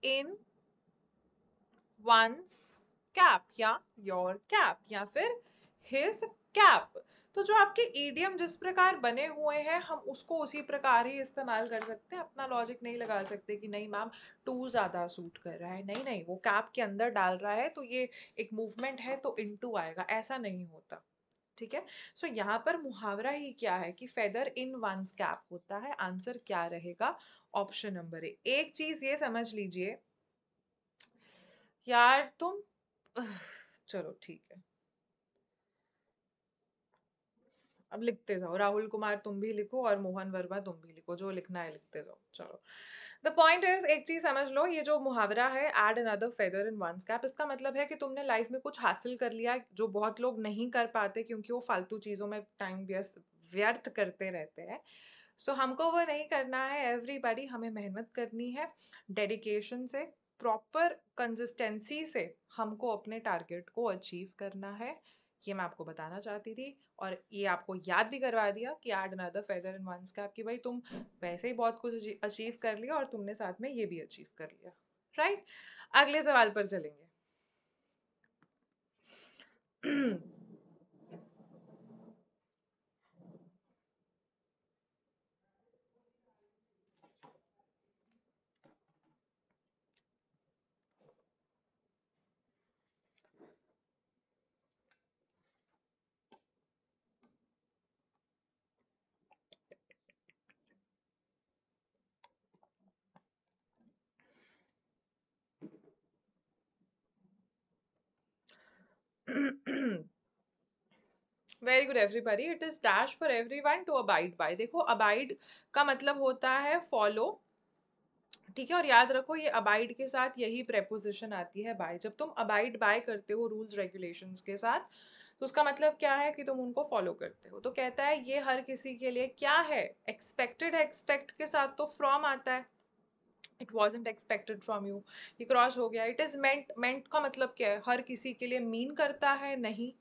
in one's cap या योर कैप या फिर हिज कैप तो जो आपके ईडियम जिस प्रकार बने हुए हैं, हम उसको उसी प्रकार ही इस्तेमाल कर सकते हैं। अपना लॉजिक नहीं लगा सकते कि नहीं मैम टू ज़्यादा सूट कर रहा है। नहीं नहीं, वो कैप के अंदर डाल रहा है तो ये एक मूवमेंट है तो इनटू आएगा। ऐसा नहीं होता। ठीक है? सो so, यहाँ पर मुहावरा ही क्या है कि फेदर इन वंस कैप होता है? आंसर क्या रहेगा? ऑप्शन नंबर ए एक चीज़ ये समझ लीजिए। यार तुम चलो ठीक है। अब लिखते जाओ। राहुल कुमार तुम भी लिखो और मोहन वर्मा तुम भी लिखो। जो लिखना है लिखते जाओ। चलो। द पॉइंट इज़ एक चीज़ समझ लो ये जो मुहावरा है add an other feather in one cap इसका मतलब है कि तुमने लाइफ में कुछ हासिल कर लिया जो बहुत लोग नहीं कर पाते क्योंकि वो फालतू चीज़ों में टाइम व्यस्त व्यर्थ करते रहते हैं। सो so, हमको वो नहीं करना है एवरीबॉडी हमें मेहनत करनी है डेडिकेशन से प्रॉपर कंसिस्टेंसी से हमको अपने टारगेट को अचीव करना है। ये मैं आपको बताना चाहती थी और ये आपको याद भी करवा दिया कि add another feather in one's cap कि भाई तुम वैसे ही बहुत कुछ अचीव कर लिया और तुमने साथ में ये भी अचीव कर लिया। राइट अगले सवाल पर चलेंगे। Very good everybody it is dash for every one to abide by देखो अबाइड का मतलब होता है फॉलो ठीक है? और याद रखो, ये अबाइड के साथ यही प्रेपोजिशन आती है बाय जब तुम अबाइड बाय करते हो रूल्स रेगुलेशंस के साथ तो उसका मतलब क्या है कि तुम उनको फॉलो करते हो? तो कहता है, ये हर किसी के लिए क्या है? एक्सपेक्टेड है एक्सपेक्ट के साथ तो फ्रॉम आता है। It wasn't expected from you ये क्रॉस हो गया. इट इज़ मेंट मेंट का मतलब क्या है? हर किसी के लिए मीन करता है? नहीं.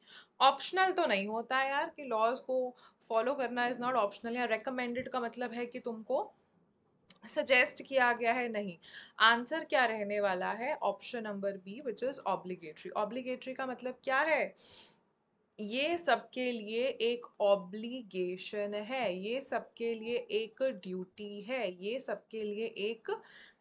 ऑप्शनल तो नहीं होता है यार कि लॉज को फॉलो करना इज़ नॉट ऑप्शनल या रिकमेंडेड का मतलब है कि तुमको सजेस्ट किया गया है? नहीं. आंसर क्या रहने वाला है? Option number B which is obligatory obligatory का मतलब क्या है? ये सबके लिए एक ऑब्लिगेशन है, ये सबके लिए एक ड्यूटी है, ये सबके लिए एक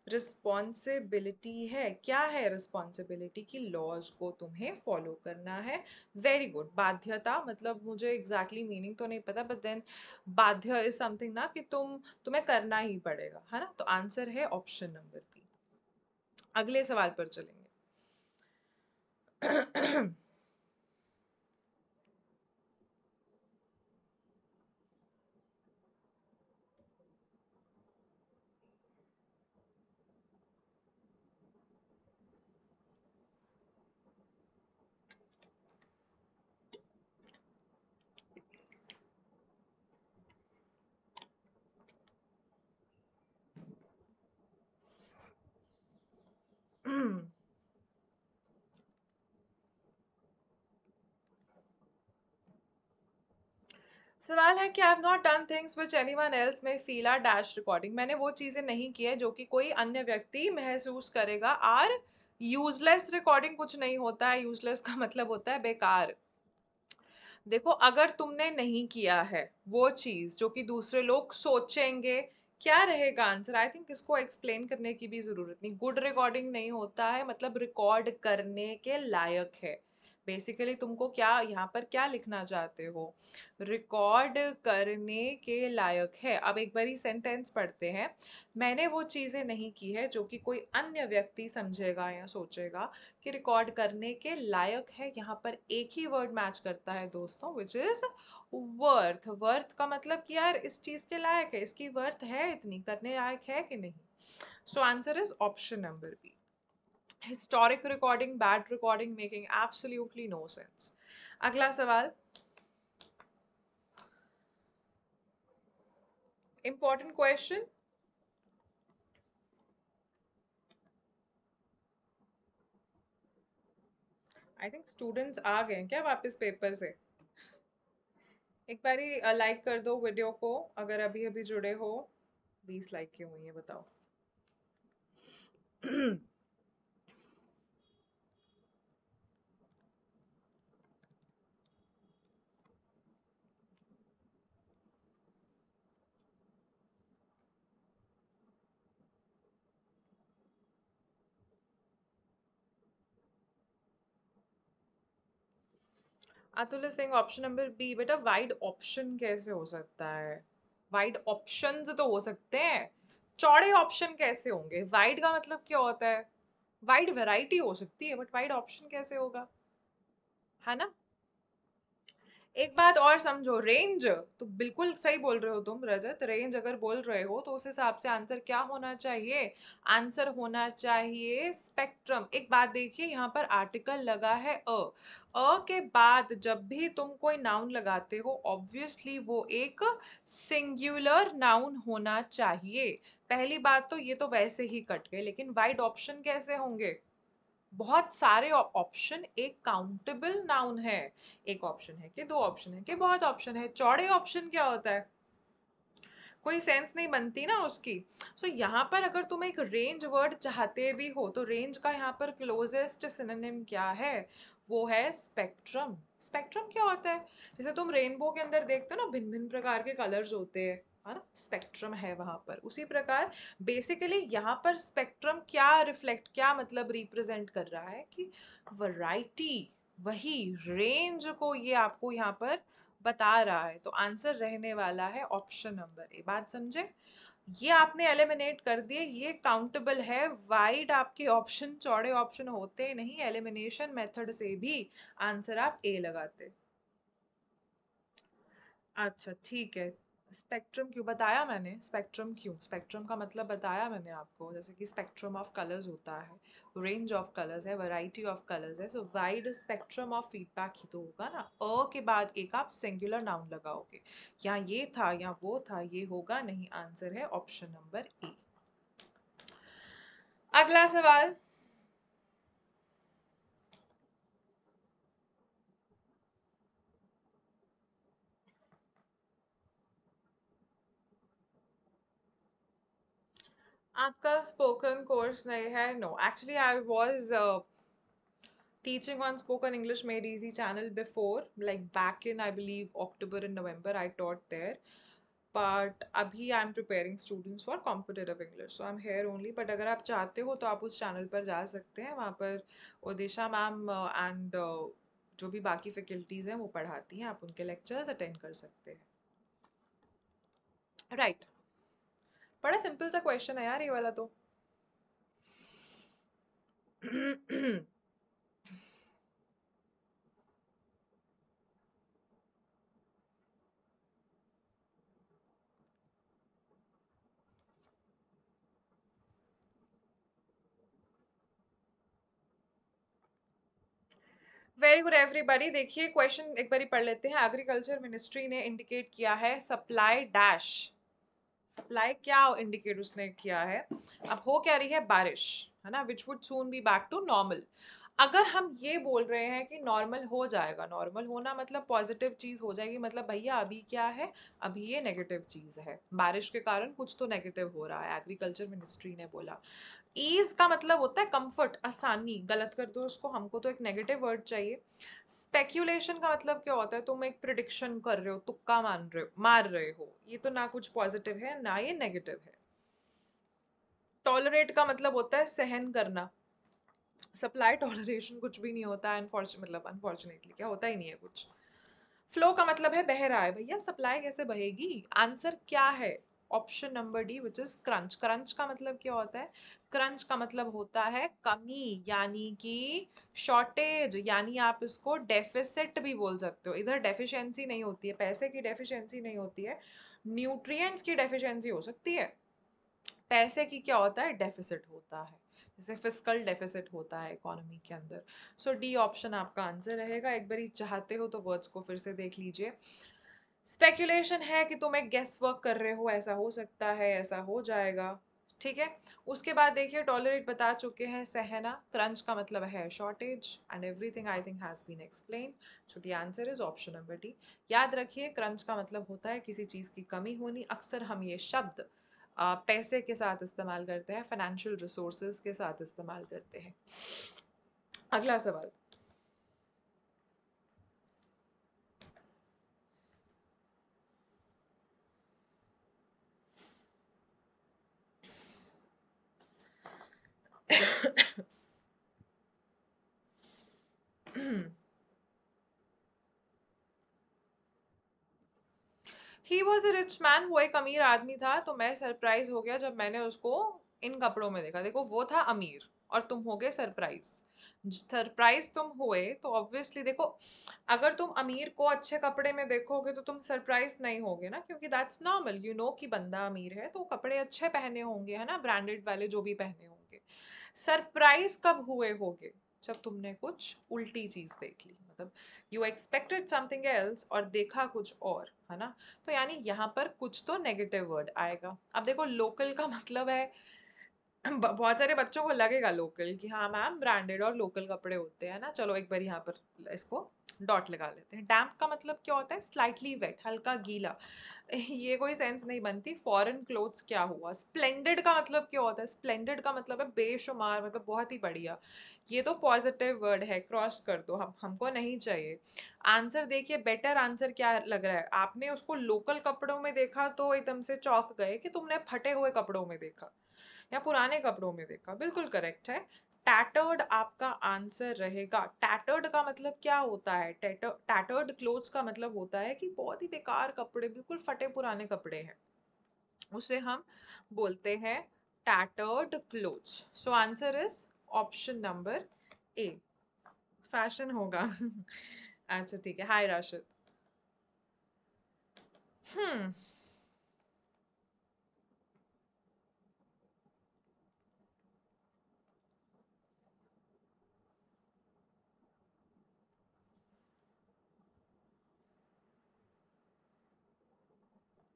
रिस्पॉन्सिबिलिटी है। क्या है रिस्पॉन्सिबिलिटी की लॉज को तुम्हें फॉलो करना है? वेरी गुड बाध्यता मतलब मुझे एग्जैक्टली exactly मीनिंग तो नहीं पता बट देन बाध्य इज़ समथिंग ना कि तुम, तुम्हें करना ही पड़ेगा, है ना? तो आंसर है ऑप्शन नंबर बी अगले सवाल पर चलेंगे। सवाल है कि I have not done things which any one else में फील आर डैश रिकॉर्डिंग मैंने वो चीज़ें नहीं की है जो कि कोई अन्य व्यक्ति महसूस करेगा। आर यूजलेस रिकॉर्डिंग कुछ नहीं होता है। यूजलेस का मतलब होता है बेकार। देखो, अगर तुमने नहीं किया है वो चीज़ जो कि दूसरे लोग सोचेंगे, क्या रहेगा आंसर आई थिंक इसको एक्सप्लेन करने की भी ज़रूरत नहीं। गुड रिकॉर्डिंग नहीं होता है। मतलब रिकॉर्ड करने के लायक है। बेसिकली तुमको क्या यहाँ पर क्या लिखना चाहते हो? रिकॉर्ड करने के लायक है। अब एक बारी सेंटेंस पढ़ते हैं। मैंने वो चीज़ें नहीं की है जो कि कोई अन्य व्यक्ति समझेगा या सोचेगा कि रिकॉर्ड करने के लायक है। यहाँ पर एक ही वर्ड मैच करता है दोस्तों विच इज़ वर्थ वर्थ का मतलब कि यार इस चीज़ के लायक है, इसकी वर्थ है, इतनी करने लायक है कि नहीं? So answer is option number B historic recording bad recording making absolutely no sense अगला सवाल। Important question I think students आ गए क्या वापस पेपर से? एक बार ही लाइक कर दो वीडियो को। अगर अभी अभी जुड़े हो बीस लाइक क्यों हुई है, बताओ। Atul Singh option number B बेटा वाइड ऑप्शन कैसे हो सकता है? वाइड ऑप्शन तो हो सकते हैं। चौड़े ऑप्शन कैसे होंगे? वाइड का मतलब क्या होता है? वाइड वेराइटी हो सकती है बट वाइड ऑप्शन कैसे होगा? है ना? एक बात और समझो रेंज तो बिल्कुल सही बोल रहे हो तुम, रजत। रेंज अगर बोल रहे हो तो उस हिसाब से आंसर क्या होना चाहिए? आंसर होना चाहिए स्पेक्ट्रम एक बात देखिए, यहाँ पर आर्टिकल लगा है अ। अ के बाद जब भी तुम कोई नाउन लगाते हो ऑब्वियसली वो एक सिंगुलर नाउन होना चाहिए। पहली बात तो ये तो वैसे ही कट गए, लेकिन वाइड ऑप्शन कैसे होंगे? बहुत सारे ऑप्शन एक काउंटेबल नाउन है। एक ऑप्शन है कि दो ऑप्शन है कि बहुत ऑप्शन है। चौड़े ऑप्शन क्या होता है? कोई सेंस नहीं बनती ना उसकी। सो so, यहाँ पर अगर तुम एक रेंज वर्ड चाहते भी हो तो रेंज का यहाँ पर क्लोजेस्ट सिनोनिम क्या है? वो है स्पेक्ट्रम स्पेक्ट्रम क्या होता है? जैसे तुम रेनबो के अंदर देखते हो ना भिन्न भिन्न प्रकार के कलर्स होते हैं। है ना स्पेक्ट्रम है वहाँ पर। उसी प्रकार बेसिकली यहाँ पर स्पेक्ट्रम क्या रिफ्लेक्ट क्या मतलब रिप्रेजेंट कर रहा है कि वैरायटी वही रेंज को ये आपको यहाँ पर बता रहा है। तो आंसर रहने वाला है ऑप्शन नंबर ए बात समझे? ये आपने एलिमिनेट कर दिए। ये काउंटेबल है। वाइड आपके ऑप्शन चौड़े ऑप्शन होते नहीं। एलिमिनेशन मेथड से भी आंसर आप ए लगाते। अच्छा ठीक है। स्पेक्ट्रम क्यों? बताया मैंने स्पेक्ट्रम क्यों? स्पेक्ट्रम का मतलब बताया मैंने आपको, जैसे कि स्पेक्ट्रम ऑफ़ कलर्स होता है रेंज ऑफ़ कलर्स है वैरायटी ऑफ़ कलर्स है so wide spectrum of feedback ही तो होगा ना? अ के बाद एक आप सिंगुलर नाउन लगाओगे यहाँ ये था, या वो था, ये होगा नहीं आंसर है ऑप्शन नंबर ए अगला सवाल आपका स्पोकन कोर्स नहीं है? No actually I was teaching on spoken English made easy channel before like back in I believe October and November I taught there but अभी I am preparing students for competitive English so I am here only but अगर आप चाहते हो तो आप उस channel पर जा सकते हैं। वहाँ पर ओदिशा मैम एंड जो भी बाकी फैकल्टीज हैं, वो पढ़ाती हैं। आप उनके लेक्चर्स अटेंड कर सकते हैं। राइट बड़ा सिंपल सा क्वेश्चन है यार ये वाला तो। वेरी गुड एवरीबॉडी देखिए क्वेश्चन एक बारी पढ़ लेते हैं। एग्रीकल्चर मिनिस्ट्री ने इंडिकेट किया है सप्लाई डैश सप्लाई क्या इंडिकेट उसने किया है? अब हो क्या रही है बारिश, है ना? Which would soon be back to normal अगर हम ये बोल रहे हैं कि नॉर्मल हो जाएगा नॉर्मल होना मतलब पॉजिटिव चीज़ हो जाएगी मतलब भैया अभी क्या है? अभी ये नेगेटिव चीज़ है। बारिश के कारण कुछ तो नेगेटिव हो रहा है। एग्रीकल्चर मिनिस्ट्री ने बोला। ईज का मतलब होता है कंफर्ट आसानी, गलत कर दो उसको, हमको तो एक नेगेटिव वर्ड चाहिए। स्पेक्यूलेशन का मतलब क्या होता है? तुम एक प्रिडिक्शन कर रहे हो, तुक्का मान रहे हो, मार रहे हो। ये तो ना कुछ पॉजिटिव है, ना ये नेगेटिव है। टॉलरेट का मतलब होता है सहन करना। सप्लाई टॉलरेशन कुछ भी नहीं होता है मतलब अनफॉर्चुनेटली क्या होता ही नहीं है कुछ। फ्लो का मतलब है बह रहा है, भैया सप्लाई कैसे बहेगी? आंसर क्या है? Option number D which is crunch crunch का मतलब क्या होता है? क्रंच का मतलब होता है कमी, यानी कि शॉर्टेज यानी आप इसको डेफिसिट भी बोल सकते हो। इधर डेफिशिएंसी नहीं होती है, पैसे की डेफिशिएंसी नहीं होती है न्यूट्रिएंट्स की डेफिशिएंसी हो सकती है। पैसे की क्या होता है? डेफिसिट होता है, जैसे फ़िज़िकल डेफिसिट होता है इकोनॉमी के अंदर। सो डी ऑप्शन आपका आंसर रहेगा। एक बार चाहते हो तो वर्ड्स को फिर से देख लीजिए। स्पेकुलेशन है कि तुम एक गेस वर्क कर रहे हो, ऐसा हो सकता है, ऐसा हो जाएगा। ठीक है? उसके बाद देखिए टॉलरेट बता चुके हैं सहना। क्रंच का मतलब है shortage and everything I think has been explain so the answer is option number D याद रखिए क्रंच का मतलब होता है किसी चीज़ की कमी होनी। अक्सर हम ये शब्द पैसे के साथ इस्तेमाल करते हैं फाइनेंशियल रिसोर्सेज के साथ इस्तेमाल करते हैं। अगला सवाल। He was a rich man वो एक अमीर आदमी था तो मैं सरप्राइज़ हो गया जब मैंने उसको इन कपड़ों में देखा। देखो, वो था अमीर, और तुम हो गए सरप्राइज़। सरप्राइज़ तुम हुए तो ऑब्वियसली देखो, अगर तुम अमीर को अच्छे कपड़े में देखोगे तो तुम सरप्राइज़ नहीं होगे ना, क्योंकि दैट्स नॉर्मल यू नो कि बंदा अमीर है तो कपड़े अच्छे पहने होंगे, है ना? ब्रांडेड वाले जो भी पहने होंगे। सरप्राइज़ कब हुए होगे? जब तुमने कुछ उल्टी चीज़ देख ली मतलब यू एक्सपेक्टेड समथिंग एल्स और देखा कुछ और, है ना? तो यानी यहाँ पर कुछ तो नेगेटिव वर्ड आएगा। अब देखो लोकल का मतलब है बहुत सारे बच्चों को लगेगा लोकल कि हाँ मैम ब्रांडेड और लोकल कपड़े होते हैं ना? चलो, एक बार यहाँ पर इसको डॉट लगा लेते हैं। डैम्प का मतलब क्या होता है? स्लाइटली वेट, हल्का गीला। ये कोई सेंस नहीं बनती। फॉरेन क्लोथ्स क्या हुआ? स्प्लेंडेड का मतलब क्या होता है? स्प्लेंडेड का मतलब है बेशुमार मतलब बहुत ही बढ़िया। ये तो पॉजिटिव वर्ड है, क्रॉस कर दो। हम, हमको नहीं चाहिए। आंसर देखिए, बेटर आंसर क्या लग रहा है? आपने उसको लोकल कपड़ों में देखा तो एकदम से चौक गए कि तुमने फटे हुए कपड़ों में देखा या पुराने कपड़ों में देखा। बिल्कुल करेक्ट है। टैटर्ड आपका आंसर रहेगा। टैटर्ड का मतलब क्या होता है? टैटर्ड क्लोथ्स का मतलब होता है कि बहुत ही बेकार कपड़े, बिल्कुल फटे पुराने कपड़े हैं। उसे हम बोलते हैं tattered clothes so answer is option number A fashion होगा। अच्छा ठीक है। हाय राशिद हम्म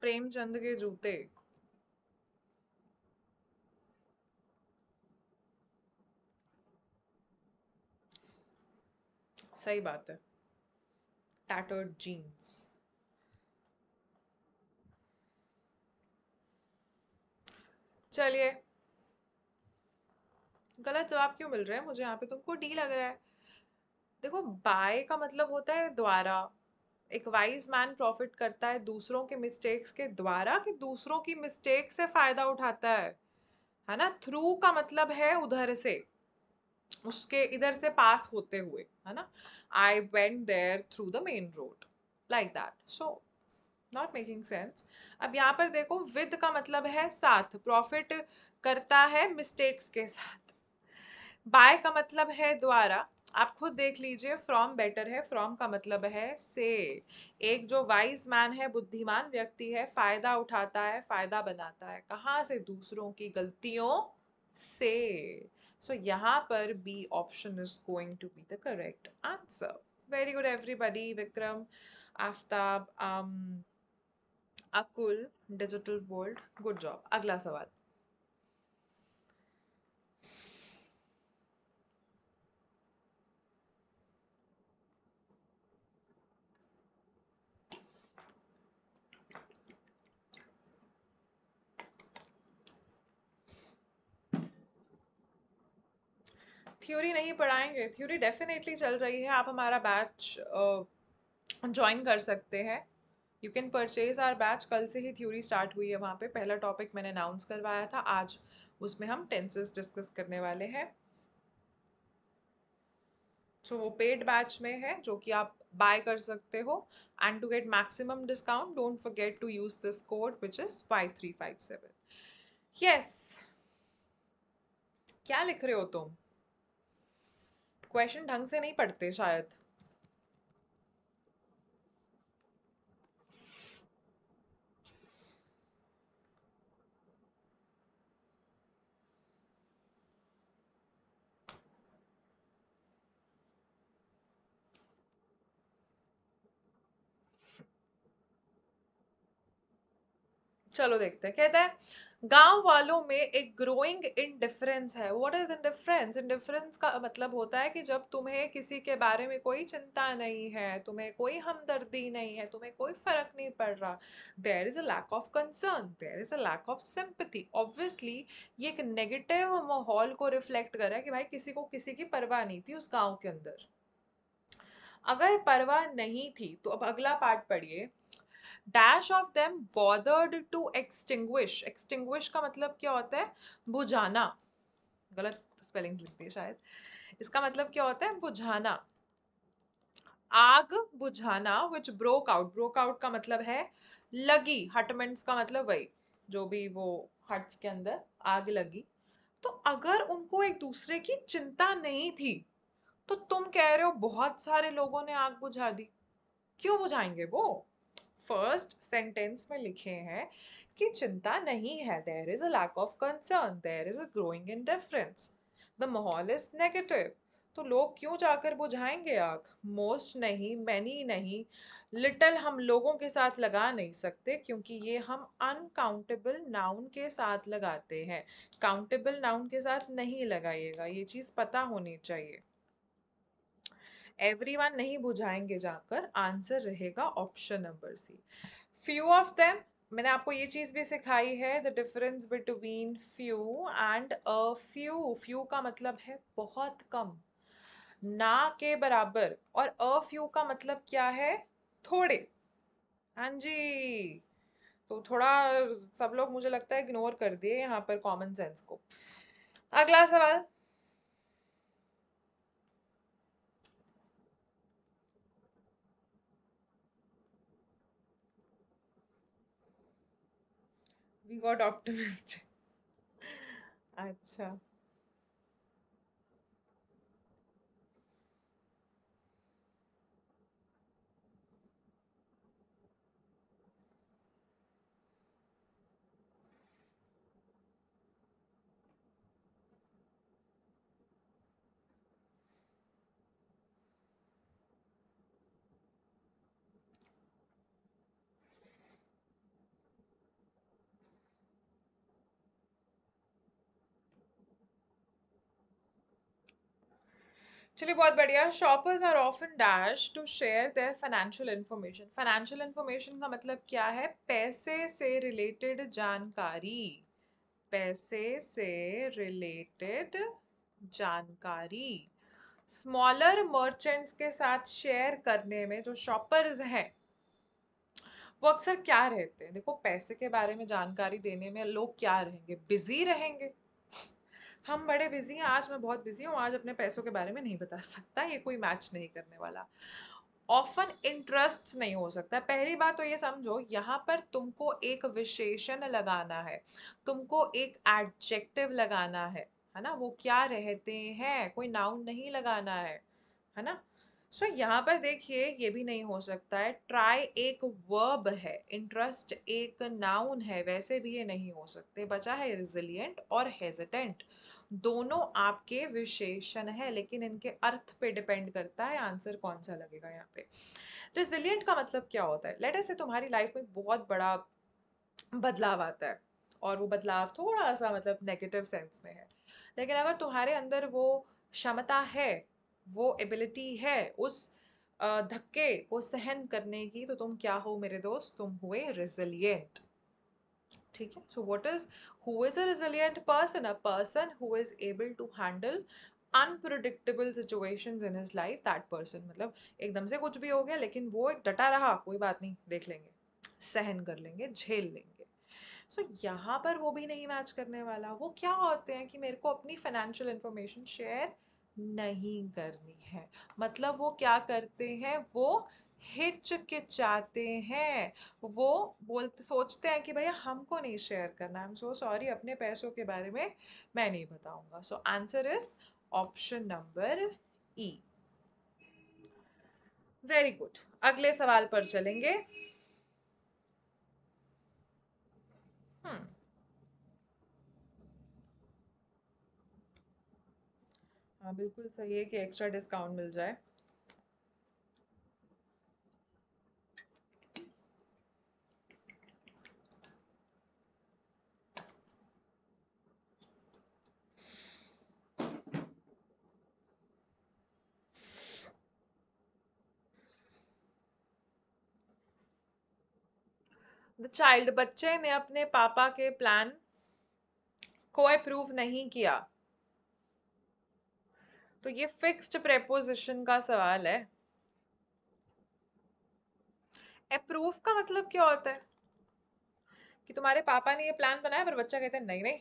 प्रेमचंद के जूते। सही बात है। टैटर्ड जीन्स चलिए। गलत जवाब क्यों मिल रहा है? मुझे यहाँ पे तुमको डी लग रहा है। देखो, बाय का मतलब होता है द्वारा। एक वाइज मैन प्रॉफिट करता है दूसरों के मिस्टेक्स के द्वारा कि दूसरों की मिस्टेक से फ़ायदा उठाता है। है ना? थ्रू का मतलब है उधर से, उसके इधर से पास होते हुए, है ना? I went there through the main road like that so not making sense अब यहाँ पर देखो विद का मतलब है साथ प्रॉफिट करता है मिस्टेक्स के साथ। बाय का मतलब है द्वारा आप खुद देख लीजिए फ्रॉम बेटर है फ्रॉम का मतलब है से। एक जो वाइज मैन है बुद्धिमान व्यक्ति है फ़ायदा उठाता है फ़ायदा बनाता है। कहाँ से? दूसरों की गलतियों से। सो so, यहाँ पर B option is going to be the correct answer very good everybody Vikram Aftab Akul digital world good job अगला सवाल। थ्योरी नहीं पढ़ाएँगे थ्योरी डेफिनेटली चल रही है आप हमारा बैच ज्वाइन कर सकते हैं। You can purchase our batch कल से ही थ्योरी स्टार्ट हुई है वहाँ पे पहला टॉपिक मैंने अनाउंस करवाया था आज उसमें हम टेंसेस डिस्कस करने वाले हैं। सो so, वो पेड बैच में है जो कि आप बाय कर सकते हो and to get maximum discount don't forget to use this code which is five three five seven yes क्या लिख रहे हो तुम? क्वेश्चन ढंग से नहीं पढ़ते शायद। चलो देखते हैं। कहता है, गाँव वालों में एक ग्रोइंग इनडिफरेंस है। व्हाट इज़ इनडिफरेंस इनडिफरेंस का मतलब होता है कि जब तुम्हें किसी के बारे में कोई चिंता नहीं है, तुम्हें कोई हमदर्दी नहीं है, तुम्हें कोई फ़र्क नहीं पड़ रहा there is a lack of concern there is a lack of sympathy obviously ये एक नेगेटिव माहौल को रिफ्लेक्ट कर रहा है कि भाई किसी को किसी की परवाह नहीं थी उस गाँव के अंदर। अगर परवाह नहीं थी तो अब अगला पार्ट पढ़िए। Dash of them bothered to extinguish extinguish का मतलब क्या होता है? बुझाना। गलत स्पेलिंग लिखती है शायद। इसका मतलब क्या होता है? बुझाना। आग बुझाना which broke out broke out का मतलब है लगी। हटमेंट्स का मतलब वही, जो भी वो हट्स के अंदर आग लगी। तो अगर उनको एक दूसरे की चिंता नहीं थी तो तुम कह रहे हो, बहुत सारे लोगों ने आग बुझा दी। क्यों बुझाएँगे वो? फ़र्स्ट सेंटेंस में लिखे हैं कि चिंता नहीं है there is a lack of concern there is a growing in difference the माहौल इज़ नेगेटिव तो लोग क्यों जाकर बुझाएँगे आग? मोस्ट नहीं मैनी नहीं. लिटल हम लोगों के साथ लगा नहीं सकते क्योंकि ये हम अनकाउंटेबल नाउन के साथ लगाते हैं. काउंटेबल नाउन के साथ नहीं लगाइएगा, ये चीज़ पता होनी चाहिए। एवरीवन नहीं बुझाएँगे जाकर आंसर रहेगा option number C few of them मैंने आपको ये चीज़ भी सिखाई है the difference between few and a few few का मतलब है बहुत कम. ना के बराबर. और अ फ्यू का मतलब क्या है? थोड़े. हाँ जी. तो थोड़ा सब लोग मुझे लगता है इग्नोर कर दिए यहाँ पर कॉमन सेंस को. अगला सवाल got optimistic अच्छा चलिए बहुत बढ़िया। Shoppers are often dash to share their financial information financial information का मतलब क्या है? पैसे से रिलेटेड जानकारी। पैसे से रिलेटेड जानकारी। स्मॉलर मर्चेंट्स के साथ शेयर करने में जो शॉपर्स हैं, वो अक्सर क्या रहते हैं? देखो, पैसे के बारे में जानकारी देने में लोग क्या रहेंगे? बिज़ी रहेंगे। हम बड़े बिज़ी हैं, आज मैं बहुत बिज़ी हूँ, आज अपने पैसों के बारे में नहीं बता सकता, ये कोई मैच नहीं करने वाला। ऑफन इंटरेस्ट नहीं हो सकता। पहली बात तो ये समझो, यहाँ पर तुमको एक विशेषण लगाना है, तुमको एक एडजेक्टिव लगाना है है ना? वो क्या रहते हैं? कोई नाउन नहीं लगाना है है ना? सो so, यहाँ पर देखिए ये भी नहीं हो सकता है। ट्राई एक वर्ब है इंटरेस्ट एक नाउन है वैसे भी ये नहीं हो सकते। बचा है रिजिलियंट और हेजिटेंट। दोनों आपके विशेषण है लेकिन इनके अर्थ पे डिपेंड करता है आंसर कौन सा लगेगा यहाँ पे। रिजिलियंट का मतलब क्या होता है? लेटर से तुम्हारी लाइफ में बहुत बड़ा बदलाव आता है और वो बदलाव थोड़ा सा मतलब नेगेटिव सेंस में है। लेकिन अगर तुम्हारे अंदर वो क्षमता है वो एबिलिटी है उस धक्के को सहन करने की तो तुम क्या हो मेरे दोस्त? तुम हुए resilient so what is who is a resilient person a person who is able to handle unpredictable situations in his life that person मतलब एकदम से कुछ भी हो गया लेकिन वो एक डटा रहा कोई बात नहीं देख लेंगे सहन कर लेंगे झेल लेंगे। सो so, यहाँ पर वो भी नहीं मैच करने वाला। वो क्या होते हैं कि मेरे को अपनी फाइनेंशियल इन्फॉर्मेशन शेयर नहीं करनी है। मतलब वो क्या करते हैं? वो हिचकिचाते हैं। वो बोलते, सोचते हैं कि भैया हमको नहीं शेयर करना। आई एम सो सॉरी अपने पैसों के बारे में मैं नहीं बताऊँगा। So answer is option number E very good अगले सवाल पर चलेंगे। हम्म हाँ बिल्कुल सही है कि एक्स्ट्रा डिस्काउंट मिल जाए। द चाइल्ड बच्चे ने अपने पापा के प्लान को अप्रूव नहीं किया। तो ये फिक्स्ड प्रेपोजिशन का सवाल है। अप्रूव का मतलब क्या होता है? कि तुम्हारे पापा ने ये प्लान बनाया पर बच्चा कहते हैं नहीं नहीं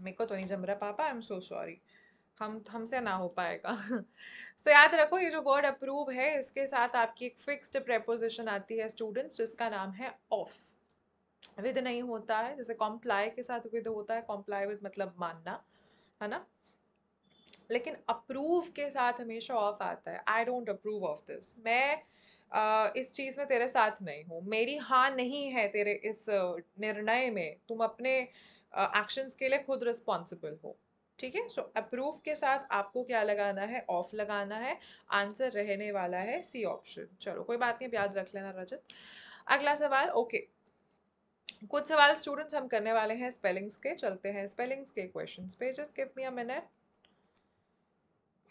मेरे को तो नहीं जम रहा पापा आई एम सो सॉरी हम हमसे ना हो पाएगा। सो so, याद रखो ये जो वर्ड अप्रूव है इसके साथ आपकी एक फिक्स्ड प्रेपोजिशन आती है स्टूडेंट्स जिसका नाम है ऑफ़ विद नहीं होता है जैसे कॉम्प्लाई के साथ विद होता है कॉम्प्लाई विद मतलब मानना है ना? लेकिन अप्रूव के साथ हमेशा ऑफ़ आता है। I don't approve of this मैं uh, इस चीज़ में तेरे साथ नहीं हूँ। मेरी हाँ नहीं है तेरे इस निर्णय में। तुम अपने एक्शंस uh, के लिए खुद रिस्पॉन्सिबल हो। ठीक है? सो अप्रूव के साथ आपको क्या लगाना है? ऑफ़ लगाना है। आंसर रहने वाला है। सी ऑप्शन चलो कोई बात नहीं याद रख लेना रजत। अगला सवाल ओके कुछ सवाल स्टूडेंट्स हम करने वाले हैं स्पेलिंग्स के। चलते हैं स्पेलिंग्स के क्वेश्चंस पे। Just give me a minute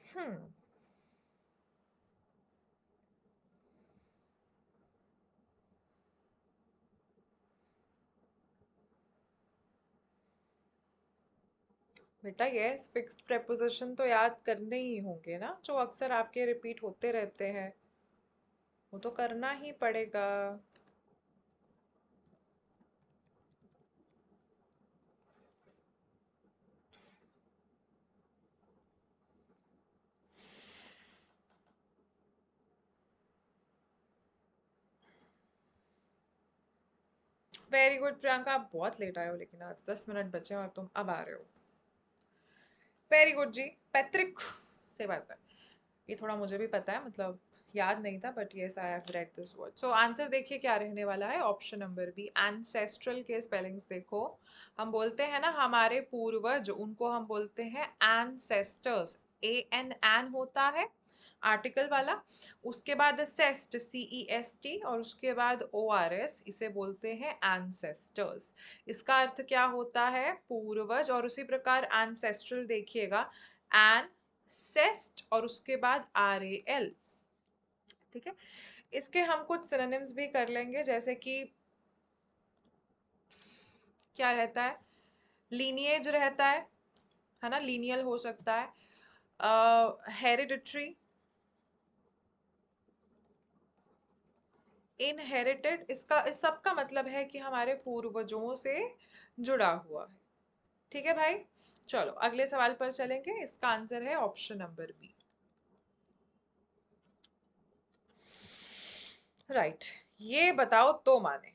hmm बेटा ये फिक्स्ड प्रेपोजिशन तो याद करने ही होंगे ना, जो अक्सर आपके रिपीट होते रहते हैं। वो तो करना ही पड़ेगा। वेरी गुड प्रियंका आप बहुत लेट आए हो, लेकिन आज दस मिनट बचे और तुम अब आ रहे हो। Very good ji. पैतृक से बात है। ये थोड़ा मुझे भी पता है मतलब याद नहीं था but yes I have read this word so answer देखिए क्या रहने वाला है। ऑप्शन नंबर बी एनसेस्ट्रल के स्पेलिंग्स देखो। हम बोलते हैं ना, हमारे पूर्वज, उनको हम बोलते हैं एनसेस्टर्स ए एन एन होता है आर्टिकल वाला उसके बाद सेस्ट सी ई एस टी और उसके बाद ओ आर एस इसे बोलते हैं एंसेस्टर्स इसका अर्थ क्या होता है? पूर्वज और उसी प्रकार एंसेस्ट्रल देखिएगा एन सेस्ट और उसके बाद आर ए एल ठीक है? इसके हम कुछ सिनोनिम्स भी कर लेंगे जैसे कि क्या रहता है? लीनिएज रहता है है ना? लीनियल हो सकता है। हेरिडिट्री uh, इनहेरिटेड इसका, इस सब का मतलब है कि हमारे पूर्वजों से जुड़ा हुआ है। ठीक है भाई? चलो, अगले सवाल पर चलेंगे। इसका आंसर है ऑप्शन नंबर बी राइट ये बताओ तो माने।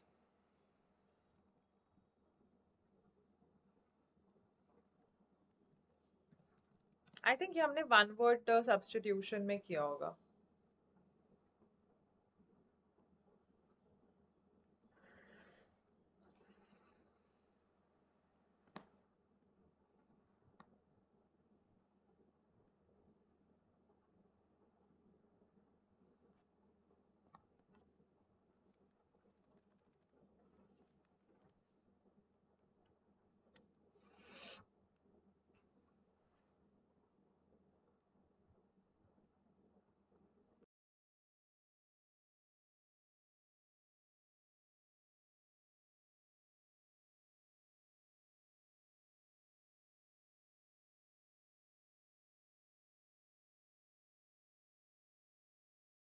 आई थिंक ये हमने वन वर्ड सब्सटीट्यूशन में किया होगा।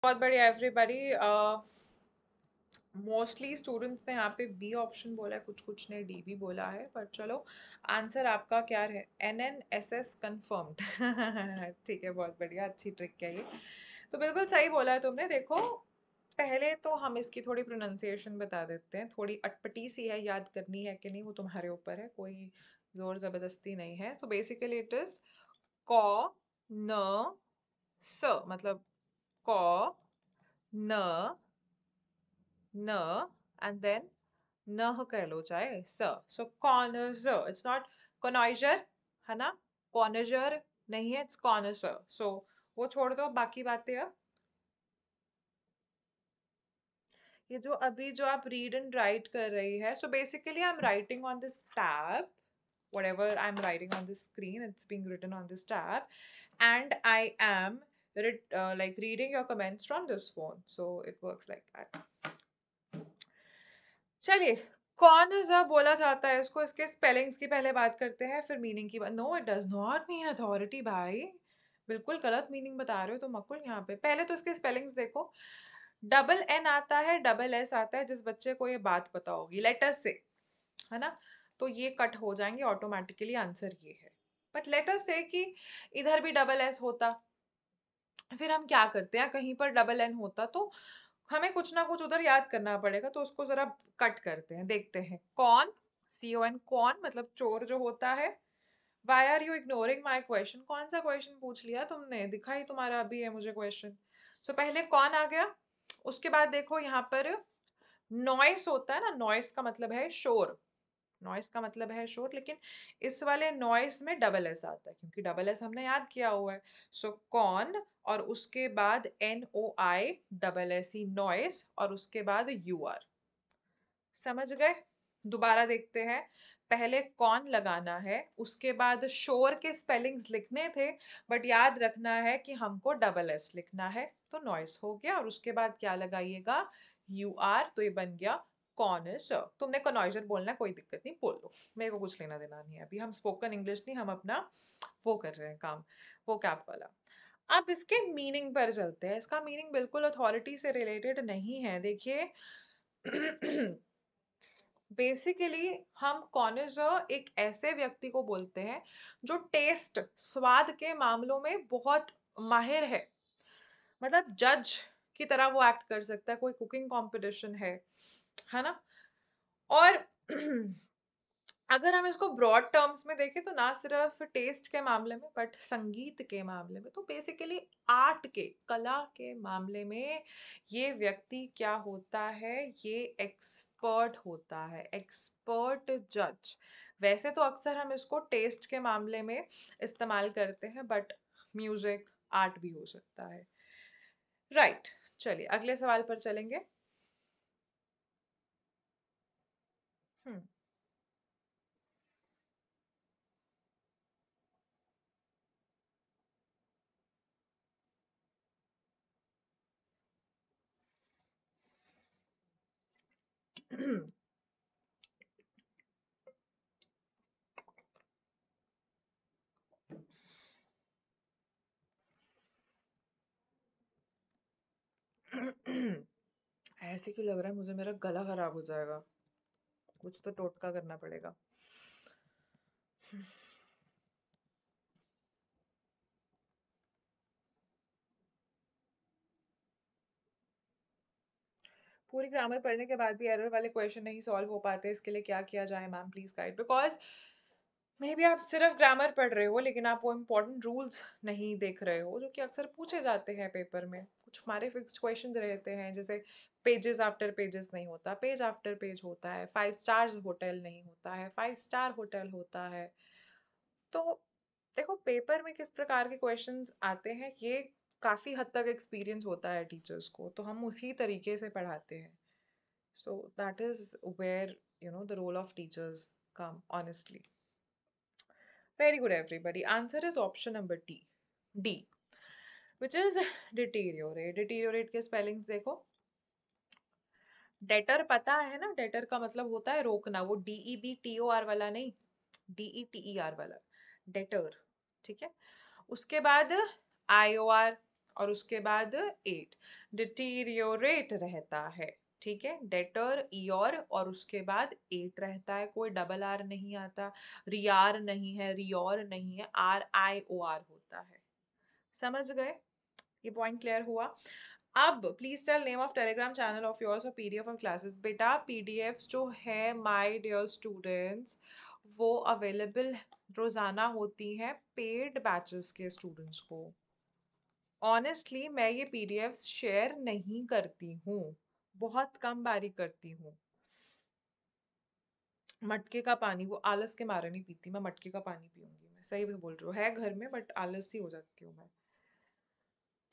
बहुत बढ़िया एवरीबॉडी मोस्टली स्टूडेंट्स ने यहाँ पे बी ऑप्शन बोला है कुछ कुछ ने डी भी बोला है, पर चलो आंसर आपका क्या है N N S S confirmed ठीक है, बहुत बढ़िया, अच्छी ट्रिक है ये। तो बिल्कुल सही बोला है तुमने, देखो, पहले तो हम इसकी थोड़ी प्रोनाउंसिएशन बता देते हैं, थोड़ी अटपटी सी है, याद करनी है कि नहीं, वो तुम्हारे ऊपर है, कोई ज़ोर ज़बरदस्ती नहीं है। तो बेसिकली इट इज़ कॉ, न, स मतलब कॉ न न एंड देन न कह लो चाहे स सो कॉनर इट्स नॉट कॉनाइजर है ना कॉनजर नहीं है इट्स कॉनर सो वो छोड़ दो बाकी बातें अब ये जो अभी जो आप रीड एंड राइट कर रही है so basically I am writing on this tab whatever I'm writing on the screen, it's being written on this tab, and I am uh, like reading your comments from this phone. So it works like that. चलिए कौन ज़ बोला जाता है? इसको इसके spellings की पहले बात करते हैं फिर मीनिंग की बात। No it does not mean authority भाई। बिल्कुल गलत मीनिंग बता रहे हो तो मकुल यहाँ पे। पहले तो इसके स्पेलिंग्स देखो। डबल एन आता है डबल एस आता है जिस बच्चे को ये बात पता होगी लेटर से है ना? तो ये कट हो जाएँगे ऑटोमेटिकली आंसर ये है। बट लेटर से कि इधर भी डबल एस होता फिर हम क्या करते हैं? कहीं पर डबल एन होता तो हमें कुछ ना कुछ उधर याद करना पड़ेगा तो उसको जरा कट करते हैं देखते हैं। कौन? सी ओ एन कौन? मतलब चोर जो होता है। Why are you ignoring my question कौन सा क्वेश्चन पूछ लिया तुमने? दिखा ही तुम्हारा अभी है मुझे क्वेश्चन सो so, पहले कौन आ गया? उसके बाद देखो यहाँ पर नॉइस होता है ना नॉइस का मतलब है शोर। नॉइस का मतलब है शोर लेकिन इस वाले नॉइस में डबल एस आता है क्योंकि डबल एस हमने याद किया हुआ है। सो so, कॉन और उसके बाद N O I double S E noise और उसके बाद यू आर समझ गए? दोबारा देखते हैं। पहले कौन लगाना है उसके बाद शोर के स्पेलिंग्स लिखने थे बट याद रखना है कि हमको डबल एस लिखना है तो नॉइस हो गया और उसके बाद क्या लगाइएगा? यू आर तो ये बन गया कौन तुमने कनॉइजर बोलना, कोई दिक्कत नहीं, बोल लो मेरे को कुछ लेना देना नहीं है अभी। हम स्पोकन इंग्लिश नहीं, हम अपना वो कर रहे हैं काम, वो कैप वाला। अब इसके मीनिंग पर चलते हैं। इसका मीनिंग बिल्कुल अथॉरिटी से रिलेटेड नहीं है। देखिए बेसिकली हम कॉनिजर एक ऐसे व्यक्ति को बोलते हैं, जो टेस्ट स्वाद के मामलों में बहुत माहिर है। मतलब जज की तरह वो एक्ट कर सकता है। कोई कुकिंग कंपटीशन है है ना? और अगर हम इसको ब्रॉड टर्म्स में देखें तो ना सिर्फ़ टेस्ट के मामले में बट संगीत के मामले में तो बेसिकली आर्ट के कला के मामले में ये व्यक्ति क्या होता है? ये एक्सपर्ट होता है एक्सपर्ट जज वैसे तो अक्सर हम इसको टेस्ट के मामले में इस्तेमाल करते हैं बट म्यूज़िक आर्ट भी हो सकता है। राइट right, चलिए अगले सवाल पर चलेंगे। हम्म ऐसे क्यों लग रहा है? मुझे मेरा गला खराब हो जाएगा। कुछ तो टोटका करना पड़ेगा। पूरी ग्रामर पढ़ने के बाद भी एरर वाले क्वेश्चन नहीं सॉल्व हो पाते, इसके लिए क्या किया जाए ma'am please guide because maybe आप सिर्फ़ ग्रामर पढ़ रहे हो, लेकिन आप वो इम्पोर्टेंट रूल्स नहीं देख रहे हो, जो कि अक्सर पूछे जाते हैं पेपर में। कुछ हमारे फिक्स क्वेश्चंस रहते हैं, जैसे पेजेस आफ्टर पेजेस नहीं होता पेज आफ्टर पेज होता है फाइव स्टार्स होटल नहीं होता है फाइव स्टार होटल होता है। तो देखो पेपर में किस प्रकार के क्वेश्चंस आते हैं, ये काफ़ी हद तक एक्सपीरियंस होता है टीचर्स को तो हम उसी तरीके से पढ़ाते हैं। So that is where you know the role of teachers come honestly very good everybody answer is option number T D which is deteriorate deteriorate के स्पेलिंग्स देखो। डेटर पता है ना? डेटर का मतलब होता है रोकना। वो D E B T O R वाला नहीं। D E T E R वाला। डेटर ठीक है? उसके बाद आई ओ आर और उसके बाद एट डिटीरियोरेट रहता है, ठीक है? डेटर ईयर और उसके बाद एट रहता है। कोई डबल आर नहीं आता। रियार नहीं है रियोर नहीं है। आर आई ओ आर होता है। समझ गए? ये पॉइंट क्लियर हुआ। अब please tell name of Telegram channel of yours और पीडीएफ ऑफ़ क्लासेस बेटा पीडीएफ जो है माय डियर स्टूडेंट्स वो अवेलेबल रोज़ाना होती है पेड बैचेस के स्टूडेंट्स को। ऑनेस्टली मैं ये पीडीएफ शेयर नहीं करती हूँ। बहुत कम बारी करती हूँ। मटके का पानी, वो आलस के मारे नहीं पीती। मैं मटके का पानी पीऊँगी। मैं सही बोल रही हूँ। है घर में बट आलस ही हो जाती हूँ मैं।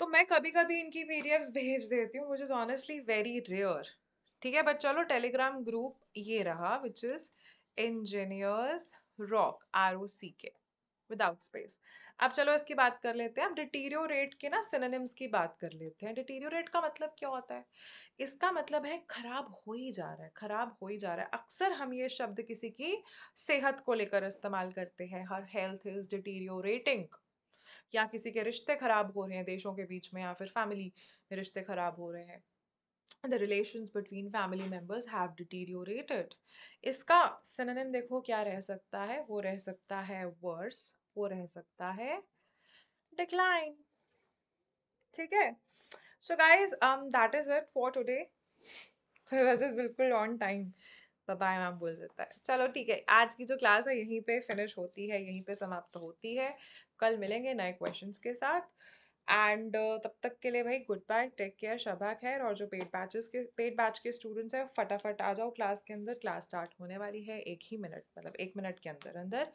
तो मैं कभी कभी इनकी पीडीएफ्स भेज देती हूँ which is honestly very rare ठीक है बट चलो टेलीग्राम ग्रुप ये रहा which is engineers rock R O C K without space अब चलो इसकी बात कर लेते हैं। अब डिटीरियोरेट के ना सिनोनिम्स की बात कर लेते हैं। डिटीरियोरेट का मतलब क्या होता है? इसका मतलब है खराब हो ही जा रहा है, खराब हो ही जा रहा है। अक्सर हम ये शब्द किसी की सेहत को लेकर इस्तेमाल करते हैं। हर हेल्थ इज़ डिटीरियोरेटिंग या किसी के रिश्ते खराब हो रहे हैं देशों के बीच में या फिर फैमिली में रिश्ते खराब हो रहे हैं the relations between family members have deteriorated इसका synonym देखो क्या रह सकता है वो रह सकता है worse वो रह सकता है decline ठीक है um that is it for today रजिस बिल्कुल ऑन टाइम बाय मैम बोल देता है। चलो ठीक है आज की जो क्लास है यहीं पे फिनिश होती है यहीं पे समाप्त होती है। कल मिलेंगे नए क्वेश्चंस के साथ। एंड uh, तब तक के लिए भाई good bye take care Shaba खैर। और जो पेड बैचेस के पेड बैच के स्टूडेंट्स हैं फटाफट आ जाओ क्लास के अंदर। क्लास स्टार्ट होने वाली है एक ही मिनट मतलब एक मिनट के अंदर अंदर।